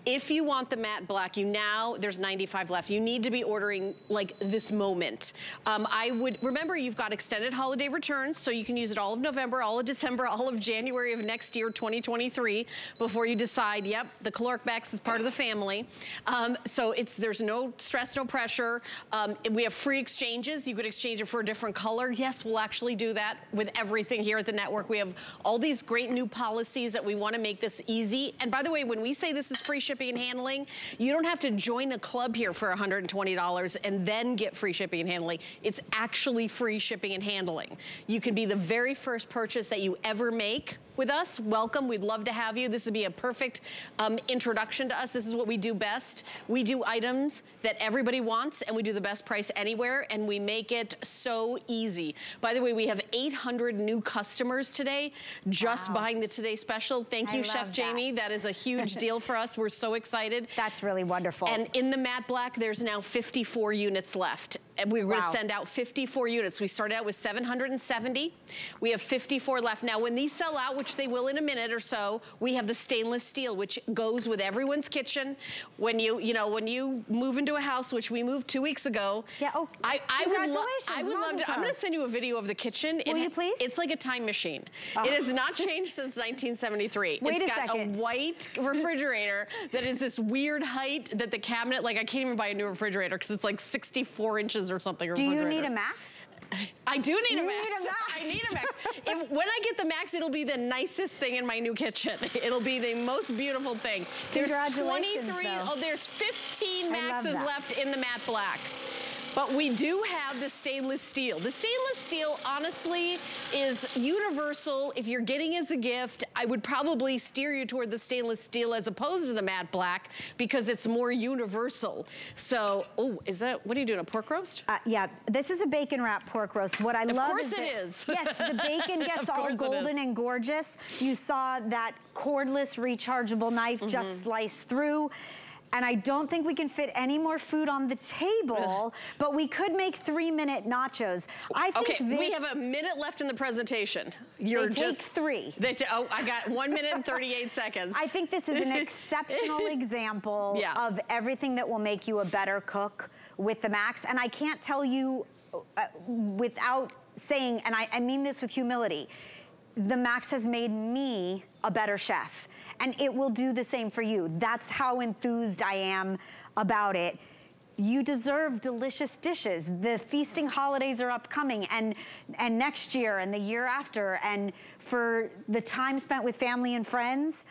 If you want the matte black, you now, there's 95 left. Chef. You need to be ordering like this moment. Um, I would, remember you've got extended holiday returns, so you can use it all of November, all of December, all of January of next year, 2023, before you decide, yep, the Kalorik max is part of the family. Um, so it's there's no stress, no pressure. Um, we have free exchanges. You could exchange it for a different color. Yes, we'll actually do that with everything here at the network. We have all these great new policies that we want to make this easy. And by the way, when we say this is free shipping and handling, you don't have to join a club here for $120 and then get free shipping and handling. It's actually free shipping and handling. You can be the very first purchase that you ever make with us. Welcome, we'd love to have you. This would be a perfect um, introduction to us. This is what we do best. We do items that everybody wants and we do the best price anywhere and we make it so easy. By the way, we have 800 new customers today just wow. buying the Today Special. Thank you, Chef that. Jamie. That is a huge <laughs> deal for us. We're so excited. That's really wonderful. And in the matte black, there's now 54 units left. And we are wow. gonna send out 54 units. We started out with 770. We have 54 left. Now, when these sell out, which they will in a minute or so, we have the stainless steel, which goes with everyone's kitchen. When you, you know, when you move into a house, which we moved two weeks ago. Yeah, oh, I, I would, lo I would love to, I'm gonna send you a video of the kitchen. Will it, you please? It's like a time machine. Oh. It has not <laughs> changed since 1973. Wait it's a got second. a white refrigerator <laughs> that is this weird height that the cabinet, like I can't even buy a new refrigerator because it's like 64 inches or something. Do you need a max? I do need a max. Need a <laughs> max. I need a max. if, when I get the max, it'll be the nicest thing in my new kitchen. <laughs> It'll be the most beautiful thing. There's 23, though. oh, there's 15 maxes left in the matte black. But we do have the stainless steel. The stainless steel, honestly, is universal. If you're getting as a gift, I would probably steer you toward the stainless steel as opposed to the matte black because it's more universal. So, oh, is that, what are you doing, a pork roast? Uh, yeah, this is a bacon wrap pork roast. What I love. of love course is it is. <laughs> Yes, the bacon <laughs> gets all golden and gorgeous. You saw that cordless rechargeable knife mm -hmm. just slice through and I don't think we can fit any more food on the table, but we could make three minute nachos. I think Okay, this, we have a minute left in the presentation. You're just three. They oh, I got one minute and 38 seconds. I think this is an exceptional <laughs> example yeah. of everything that will make you a better cook with the Max. And I can't tell you uh, without saying, and I, I mean this with humility, the Max has made me a better chef and it will do the same for you. That's how enthused I am about it. You deserve delicious dishes. The feasting holidays are upcoming and, and next year and the year after. And for the time spent with family and friends,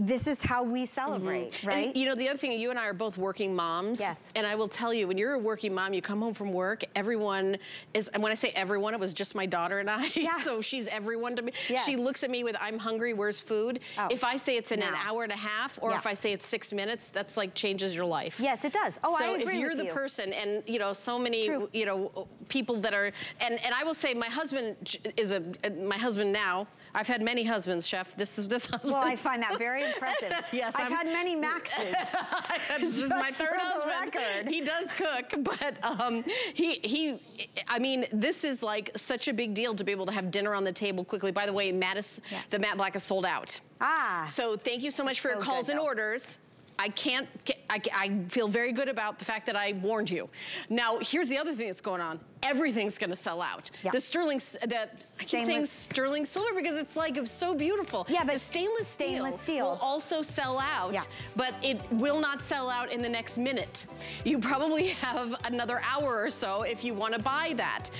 this is how we celebrate, mm -hmm. right? And, you know, the other thing, you and I are both working moms. Yes. And I will tell you, when you're a working mom, you come home from work, everyone is, and when I say everyone, it was just my daughter and I. Yeah. <laughs> so she's everyone to me. Yes. She looks at me with, I'm hungry, where's food? Oh. If I say it's in an hour and a half, or yeah. if I say it's six minutes, that's like changes your life. Yes, it does. Oh, so I agree So if you're the you. person, and you know, so many, you know, people that are, and, and I will say my husband is a, my husband now, I've had many husbands, chef. This is this husband. Well, I find that very impressive. <laughs> yes, I've I'm, had many <laughs> Maxes. my third husband. He does cook, but um, he he. I mean, this is like such a big deal to be able to have dinner on the table quickly. By the way, Mattis, yeah. the Matte Black is sold out. Ah. So thank you so much for so your calls good, and orders. I can't, I, I, feel very good about the fact that I warned you. Now, here's the other thing that's going on everything's gonna sell out. Yeah. The sterling, that I keep saying sterling silver because it's like it's so beautiful. Yeah, but the stainless steel, stainless steel will also sell out, yeah. but it will not sell out in the next minute. You probably <laughs> have another hour or so if you want to buy that.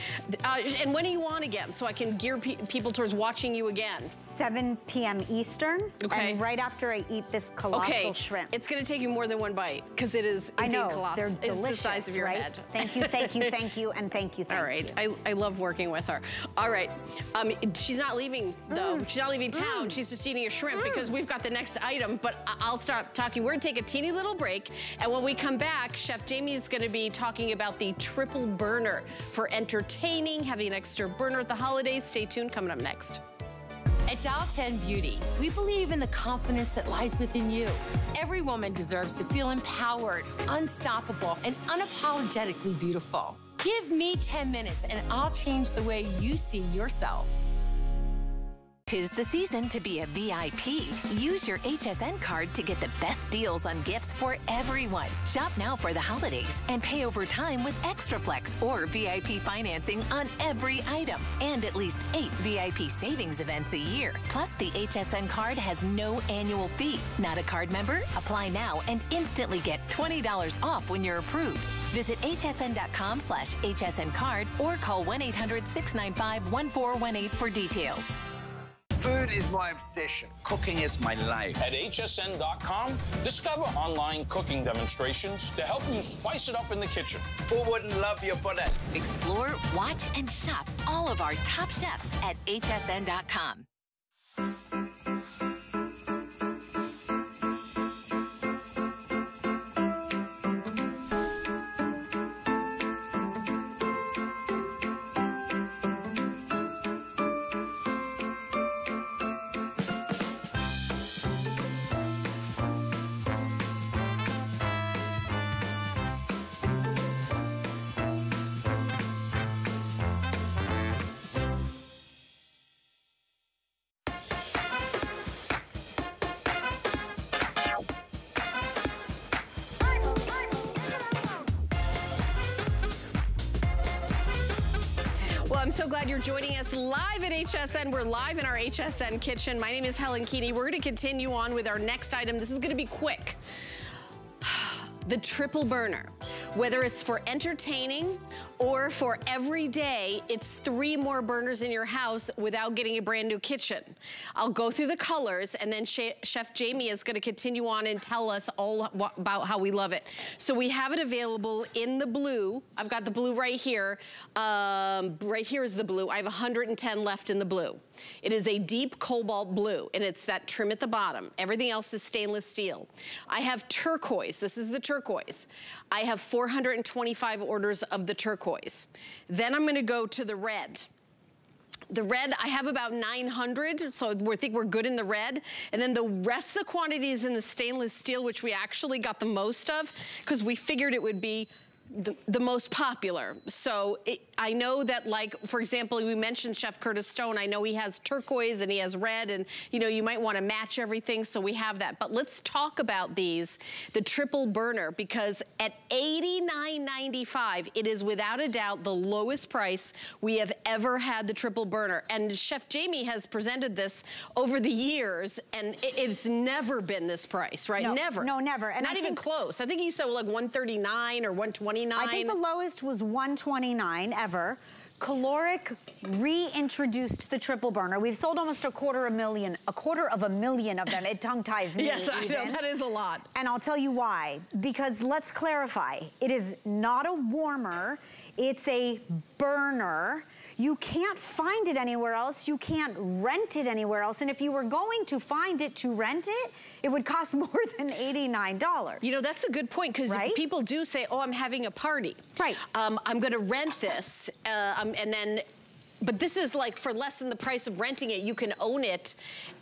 Uh, and when are you on again? So I can gear pe people towards watching you again. 7 p.m. Eastern. Okay. And right after I eat this colossal okay. shrimp. It's gonna take you more than one bite because it is indeed I know, colossal. They're delicious, it's the size of your right? head. Thank you, thank you, <laughs> thank you, and thank you, thank All right, you. I, I love working with her. All right, um, she's not leaving though. Mm. She's not leaving town. Mm. She's just eating a shrimp mm. because we've got the next item, but I'll stop talking. We're gonna take a teeny little break, and when we come back, Chef Jamie is gonna be talking about the triple burner for entertaining, having an extra burner at the holidays. Stay tuned, coming up next. At Dial 10 Beauty, we believe in the confidence that lies within you. Every woman deserves to feel empowered, unstoppable, and unapologetically beautiful. Give me 10 minutes and I'll change the way you see yourself. Tis the season to be a VIP. Use your HSN card to get the best deals on gifts for everyone. Shop now for the holidays and pay over time with ExtraFlex or VIP financing on every item and at least eight VIP savings events a year. Plus, the HSN card has no annual fee. Not a card member? Apply now and instantly get $20 off when you're approved. Visit hsn.com slash hsn card or call 1-800-695-1418 for details. Food is my obsession. Cooking is my life. At hsn.com, discover online cooking demonstrations to help you spice it up in the kitchen. Who wouldn't love you for that? Explore, watch, and shop all of our top chefs at hsn.com. HSN. We're live in our HSN kitchen. My name is Helen Keeney. We're going to continue on with our next item. This is going to be quick. <sighs> The triple burner. Whether it's for entertaining or for every day, it's three more burners in your house without getting a brand new kitchen. I'll go through the colors and then Chef Jamie is gonna continue on and tell us all about how we love it. So we have it available in the blue. I've got the blue right here. Um, right here is the blue. I have 110 left in the blue. It is a deep cobalt blue and it's that trim at the bottom. Everything else is stainless steel. I have turquoise. This is the turquoise. I have 425 orders of the turquoise. Then I'm gonna go to the red. The red, I have about 900, so we think we're good in the red. And then the rest of the quantity is in the stainless steel, which we actually got the most of, because we figured it would be the, the, most popular. So it, I know that like, for example, we mentioned Chef Curtis Stone. I know he has turquoise and he has red and you know, you might wanna match everything. So we have that. But let's talk about these, the triple burner, because at $89.95, it is without a doubt the lowest price we have ever had the triple burner. And Chef Jamie has presented this over the years and it, it's never been this price, right? No, never. No, never. And Not I even close. I think you said like 139 or 129. I think the lowest was 129 ever. Kalorik reintroduced the triple burner. We've sold almost a quarter of a million, a quarter of a million of them. It tongue ties me. <laughs> yes, I know that is a lot. And I'll tell you why. Because let's clarify, it is not a warmer. It's a burner. You can't find it anywhere else. You can't rent it anywhere else. And if you were going to find it to rent it, it would cost <laughs> more than $89. You know, that's a good point because right? people do say, oh, I'm having a party. Right. Um, I'm going to rent this. Uh, um, and then but this is like for less than the price of renting it, you can own it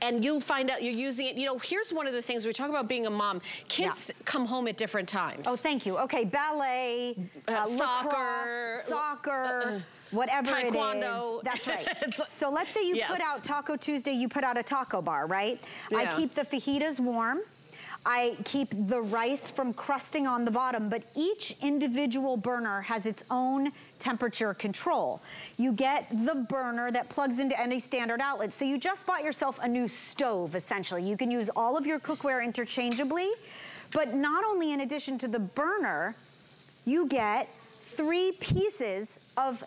and you'll find out you're using it. You know, here's one of the things we talk about being a mom. Kids yeah. come home at different times. Oh, thank you. Okay, ballet, uh, uh, soccer, lacrosse, soccer. Uh, whatever Taekwondo. it is. That's <laughs> right. so let's say you yes. put out Taco Tuesday, you put out a taco bar, right? Yeah. I keep the fajitas warm. I keep the rice from crusting on the bottom, but each individual burner has its own temperature control. You get the burner that plugs into any standard outlet. So you just bought yourself a new stove, essentially. You can use all of your cookware interchangeably, but not only in addition to the burner, you get three pieces of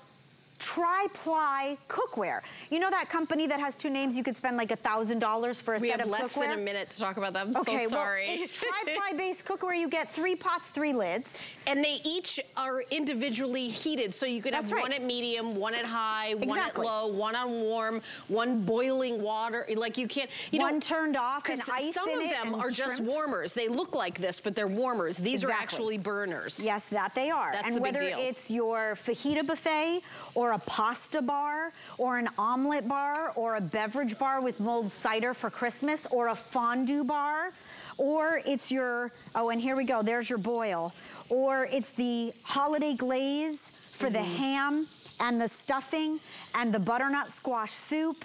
tri-ply cookware. You know that company that has two names you could spend like a $1,000 for a we set of cookware? We have less than a minute to talk about that. I'm okay, so sorry. Well, it's <laughs> tri-ply based cookware. You get three pots, three lids. And they each are individually heated. So you could That's have right. one at medium, one at high, exactly. one at low, one on warm, one boiling water. Like you can't, you one know. turned off and ice some of them are just shrimp. warmers. They look like this, but they're warmers. These exactly. are actually burners. Yes, that they are. That's and the whether big deal. it's your fajita buffet or a pasta bar or an omelet bar or a beverage bar with mulled cider for Christmas or a fondue bar or it's your, oh, and here we go, there's your boil. Or it's the holiday glaze for mm -hmm. the ham and the stuffing and the butternut squash soup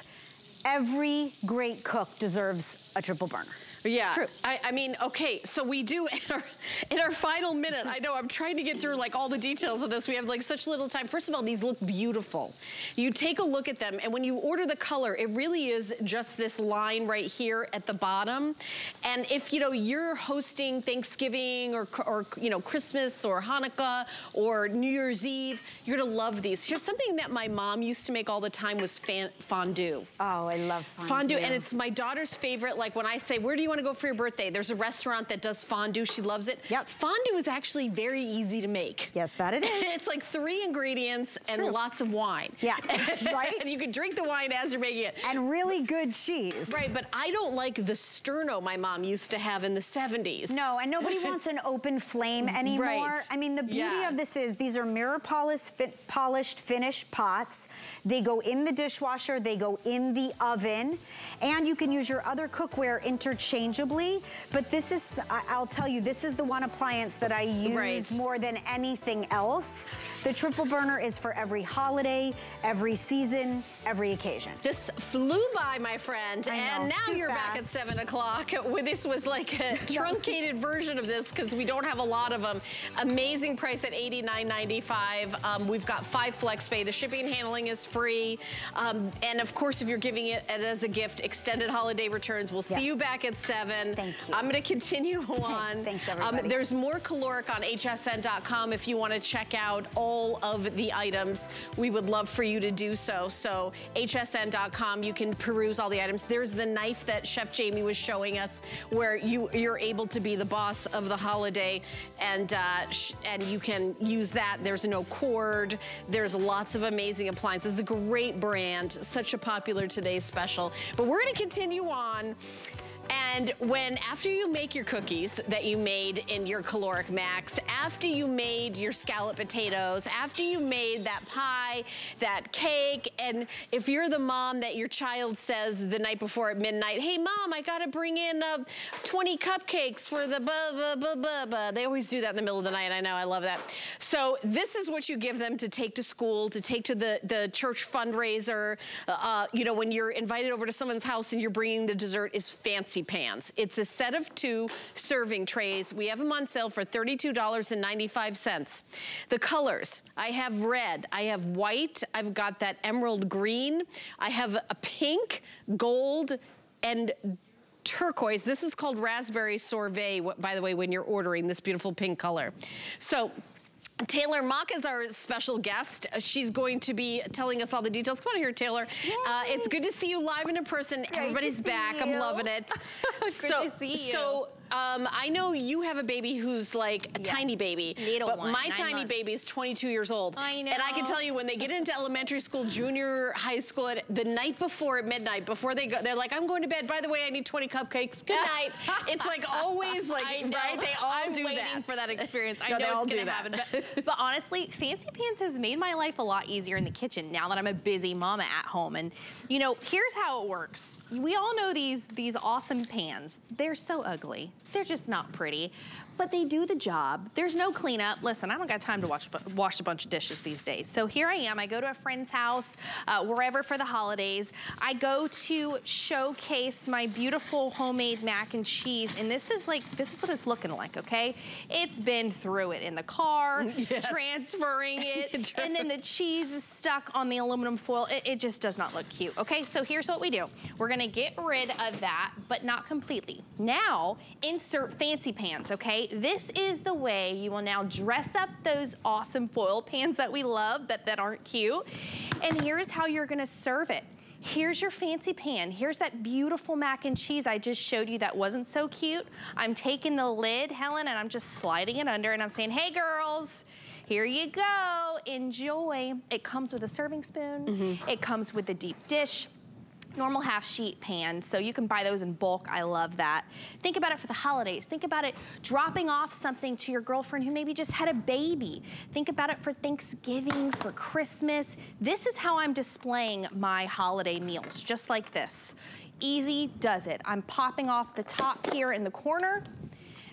Every great cook deserves a triple burner. Yeah, I, I, mean, okay, so we do <laughs> in our, in our final minute, I know I'm trying to get through like all the details of this. We have like such little time. First of all, these look beautiful. You take a look at them and when you order the color, it really is just this line right here at the bottom. And if, you know, you're hosting Thanksgiving or, or you know, Christmas or Hanukkah or New Year's Eve, you're gonna love these. Here's something that my mom used to make all the time was fondue. Oh, I love fondue. Fondue, and it's my daughter's favorite. Like when I say, where do you want want to go for your birthday, there's a restaurant that does fondue. She loves it. Yep. Fondue is actually very easy to make. Yes, that it is. <laughs> it's like three ingredients it's and true. lots of wine. Yeah, <laughs> right? and you can drink the wine as you're making it. And really good cheese. Right, but I don't like the sterno my mom used to have in the 70s. No, and nobody <laughs> wants an open flame anymore. Right. I mean, the beauty yeah. of this is these are mirror polished, fit, polished finished pots. They go in the dishwasher, they go in the oven, and you can use your other cookware interchangeably. But this is, I'll tell you, this is the one appliance that I use right. more than anything else. The triple burner is for every holiday, every season, every occasion. Just flew by, my friend. Know, and now you're fast. back at seven o'clock. <laughs> This was like a <laughs> truncated version of this because we don't have a lot of them. Amazing price at $89.95. Um, we've got five flex pay. The shipping and handling is free. Um, and of course, if you're giving it as a gift, extended holiday returns. We'll yes. see you back at seven. Thank you. I'm going to continue <laughs> on. Thanks, everybody. Um, there's more Kalorik on hsn.com if you want to check out all of the items. We would love for you to do so. So hsn.com, you can peruse all the items. There's the knife that Chef Jamie was showing us where you, you're able to be the boss of the holiday and, uh, and you can use that. There's no cord. There's lots of amazing appliances. It's a great brand, such a popular today's special. But we're going to continue on and when, after you make your cookies that you made in your Kalorik max, after you made your scallop potatoes, after you made that pie, that cake, and if you're the mom that your child says the night before at midnight, hey mom, I gotta bring in uh, 20 cupcakes for the blah, blah, blah, blah, blah. They always do that in the middle of the night, I know, I love that. So this is what you give them to take to school, to take to the, the church fundraiser. Uh, you know, when you're invited over to someone's house and you're bringing the dessert is fancy pans. It's a set of two serving trays. We have them on sale for $32.95. The colors, I have red, I have white, I've got that emerald green, I have a pink, gold, and turquoise. This is called raspberry sorbet, by the way, when you're ordering this beautiful pink color. So Taylor Mock is our special guest. She's going to be telling us all the details. Come on here, Taylor. Uh, it's good to see you live and in person. Great Everybody's back. you. I'm loving it. <laughs> good so, to see you. So um, I know you have a baby who's like a Yes. tiny baby. Little but one, my tiny months. baby is 22 years old. I And I can tell you when they get into elementary school, junior high school, at the night before at midnight, before they go, they're like, I'm going to bed. By the way, I need 20 cupcakes. Good <laughs> night. it's like always like, right? They all I'm do waiting that. for that <laughs> experience. I No, they know all it's do gonna that. happen. But, <laughs> but honestly, Fancy Pants has made my life a lot easier in the kitchen now that I'm a busy mama at home. And you know, here's how it works. We all know these these awesome pans. They're so ugly. They're just not pretty. But they do the job. There's no cleanup. Listen, I don't got time to wash, wash a bunch of dishes these days. So here I am. I go to a friend's house, uh, wherever for the holidays. I go to showcase my beautiful homemade mac and cheese. And this is like, this is what it's looking like, okay? It's been through it in the car, <laughs> transferring <laughs> it, and then the cheese is stuck on the aluminum foil. It, it just does not look cute, okay? So here's what we do. We're gonna get rid of that, but not completely. Now, insert fancy pans, okay? This is the way you will now dress up those awesome foil pans that we love, but that aren't cute. And here's how you're gonna serve it. Here's your fancy pan. Here's that beautiful mac and cheese I just showed you that wasn't so cute. I'm taking the lid, Helen, and I'm just sliding it under and I'm saying, hey girls, here you go, enjoy. It comes with a serving spoon. Mm-hmm. It comes with a deep dish normal half sheet pan, so you can buy those in bulk. I love that. Think about it for the holidays. Think about it dropping off something to your girlfriend who maybe just had a baby. Think about it for Thanksgiving, for Christmas. This is how I'm displaying my holiday meals, just like this. Easy does it. I'm popping off the top here in the corner.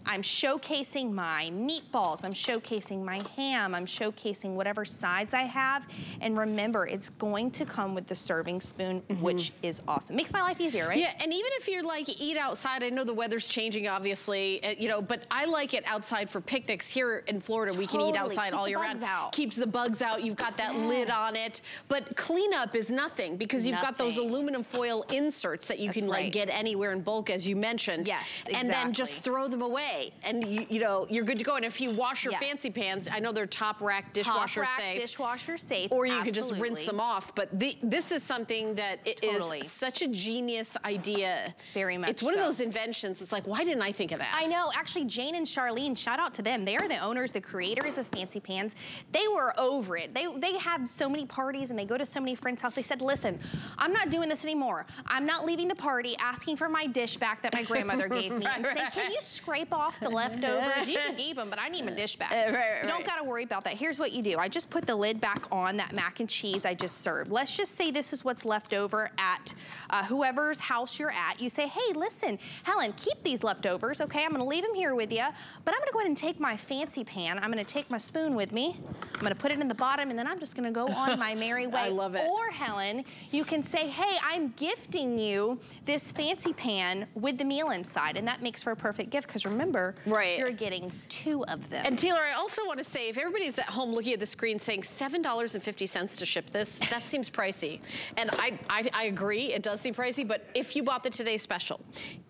I'm showcasing my meatballs, I'm showcasing my ham, I'm showcasing whatever sides I have. And remember, it's going to come with the serving spoon, mm -hmm. which is awesome. Makes my life easier, right? Yeah, and even if you're like eat outside, I know the weather's changing, obviously, uh, you know, but I like it outside for picnics. Here in Florida, totally. we can eat outside Keep all year round. Out. Keeps the bugs out. You've got that yes. lid on it. But cleanup is nothing because you've nothing. got those aluminum foil inserts that you That's can right. like get anywhere in bulk, as you mentioned. Yes, exactly. And then just throw them away. And you, you know, you're good to go. And if you wash your yes. fancy pans, I know they're top rack dishwasher top rack safe. dishwasher safe. Or you Absolutely. could just rinse them off. But the, this is something that totally. is such a genius idea. Very much It's one so. of those inventions. It's like, why didn't I think of that? I know. Actually, Jane and Charlene, shout out to them. They are the owners, the creators of Fancy Pans. They were over it. They, they have so many parties and they go to so many friends' houses. They said, listen, I'm not doing this anymore. I'm not leaving the party asking for my dish back that my grandmother <laughs> gave me. right, and say, can you scrape off the leftovers? you can <laughs> keep them, but I need my dish back. Uh, right, right, you don't got to worry about that. Here's what you do. I just put the lid back on that mac and cheese I just served. Let's just say this is what's left over at uh, whoever's house you're at. You say, hey, listen, Helen, keep these leftovers, okay? I'm gonna leave them here with you, but I'm gonna go ahead and take my fancy pan. I'm gonna take my spoon with me. I'm gonna put it in the bottom, and then I'm just gonna go on my <laughs> merry way. I love it. Or, Helen, you can say, hey, I'm gifting you this fancy pan with the meal inside, and that makes for a perfect gift, because remember, right. you're getting two of them. And Taylor, I also wanna say, if everybody's at home looking at the screen saying $7.50 to ship this, that seems pricey. And I, I, I agree, it does seem pricey, but if you bought the Today Special,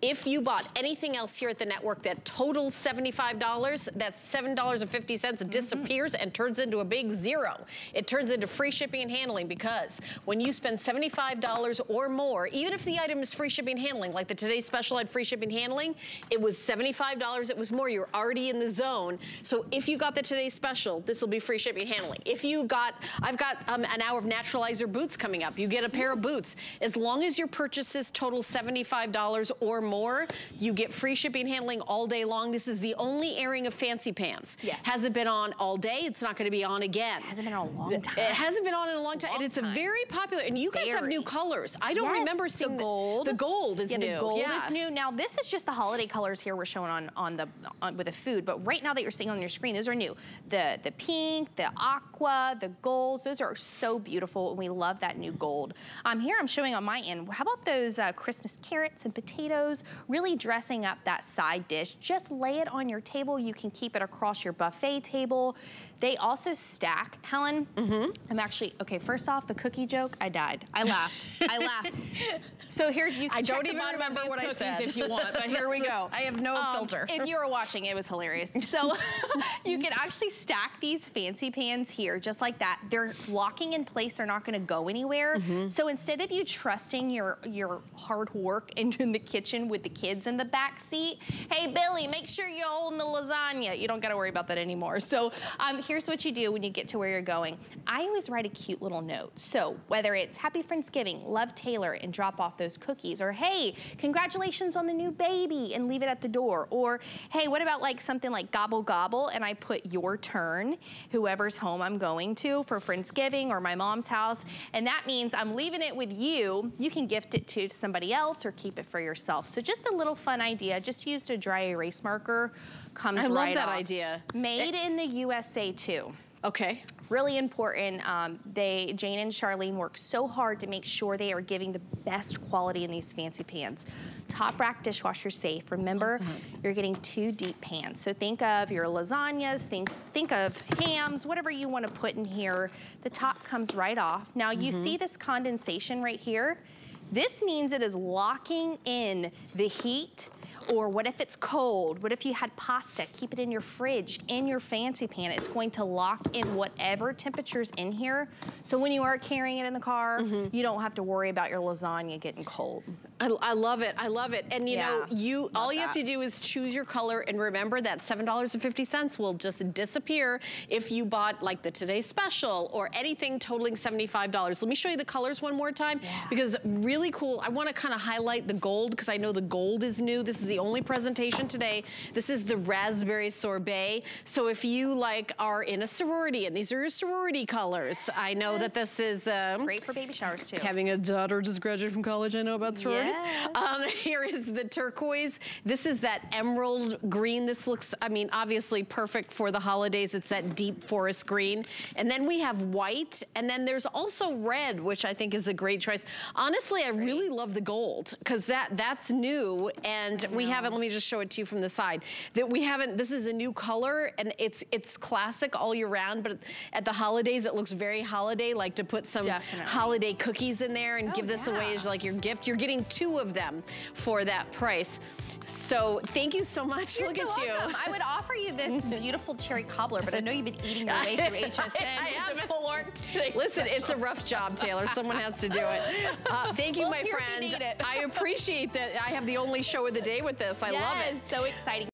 if you bought anything else here at the network that totals $75, that's $7.50 mm-hmm. disappears and turns into a big zero. It turns into free shipping and handling because when you spend $75 or more, even if the item is free shipping and handling, like the Today Special had free shipping and handling, it was $75, it was more, you're already in the zone. So if you got the Today Special, this will be free shipping handling. If you got, I've got um, an hour of naturalizer boots coming up. You get a pair of boots. As long as your purchases total $75 or more, you get free shipping handling all day long. This is the only airing of Fancy Pants. Yes. Hasn't been on all day. It's not going to be on again. It hasn't been on a long time. It hasn't been on in a long time. Long and it's time. a very popular, and you guys very. have new colors. I don't yes, remember seeing the gold. The, the gold is yeah, new. The gold yeah. is new. Now this is just the holiday colors here we're showing on, on the, on, with the food, but right now that you're seeing on your screen, those are new. The, the pink, the aqua, the golds, those are so beautiful, and we love that new gold. Um, here I'm showing on my end, how about those uh, Christmas carrots and potatoes, really dressing up that side dish. Just lay it on your table. You can keep it across your buffet table. They also stack, Helen. Mm -hmm. I'm actually, okay, first off, the cookie joke, I died. I laughed. I laughed. <laughs> So here's, you can I don't even remember what I said. if you want, but here we <laughs> go. I have no um, filter. If you were watching, it was hilarious. <laughs> So you can actually stack these fancy pans here, just like that. They're locking in place. They're not gonna go anywhere. Mm -hmm. So instead of you trusting your, your hard work in, in the kitchen with the kids in the back seat, hey, Billy, make sure you hold the lasagna. You don't gotta worry about that anymore. So um, here's what you do when you get to where you're going. I always write a cute little note. So whether it's Happy Friendsgiving, love Taylor, and drop off those cookies, or hey, congratulations on the new baby, and leave it at the door. Or hey, what about like something like gobble gobble, and I put your turn, whoever's home I'm going to for Friendsgiving or my mom's house. And that means I'm leaving it with you. You can gift it to somebody else or keep it for yourself. So just a little fun idea. Just used a dry erase marker comes I love that off. idea. Made in the USA too. Okay. Really important. Um, they, Jane and Charlene work so hard to make sure they are giving the best quality in these fancy pans. Top rack dishwasher safe. Remember, you're getting two deep pans. So think of your lasagnas, think, think of hams, whatever you want to put in here. The top comes right off. Now you mm -hmm. see this condensation right here? This means it is locking in the heat or what if it's cold? What if you had pasta? Keep it in your fridge, in your fancy pan. It's going to lock in whatever temperature's in here. So when you are carrying it in the car, mm -hmm. you don't have to worry about your lasagna getting cold. I, I love it. I love it. And you yeah, know, you all you have to do is choose your color and remember that $7.50 will just disappear if you bought like the Today Special or anything totaling $75. Let me show you the colors one more time yeah. because really cool. I want to kind of highlight the gold because I know the gold is new. This is the only presentation today. This is the raspberry sorbet. So if you like are in a sorority and these are your sorority colors, I know that this is um, Great for baby showers too. Having a daughter just graduated from college, I know about sororities. Yes. Um, <laughs> here is the turquoise. This is that emerald green. This looks, I mean, obviously perfect for the holidays. It's that deep forest green. And then we have white, and then there's also red, which I think is a great choice. Honestly, I really love the gold, because that, that's new, and we haven't, let me just show it to you from the side, that we haven't, this is a new color, and it's, it's classic all year round, but at the holidays, it looks very holiday, like to put some Definitely. holiday cookies in there and Oh, give this away as like your gift. You're getting two of them for that price. So thank you so much. You're Look so at welcome. you. I would offer you this <laughs> beautiful cherry cobbler, but I know you've been eating your way through <laughs> HSN. <laughs> I have. The full org today Listen, it's a rough job, Taylor. Someone has to do it. Uh, thank you, Well, my you friend. I appreciate that I have the only show of the day with this. I yes, love it. so exciting.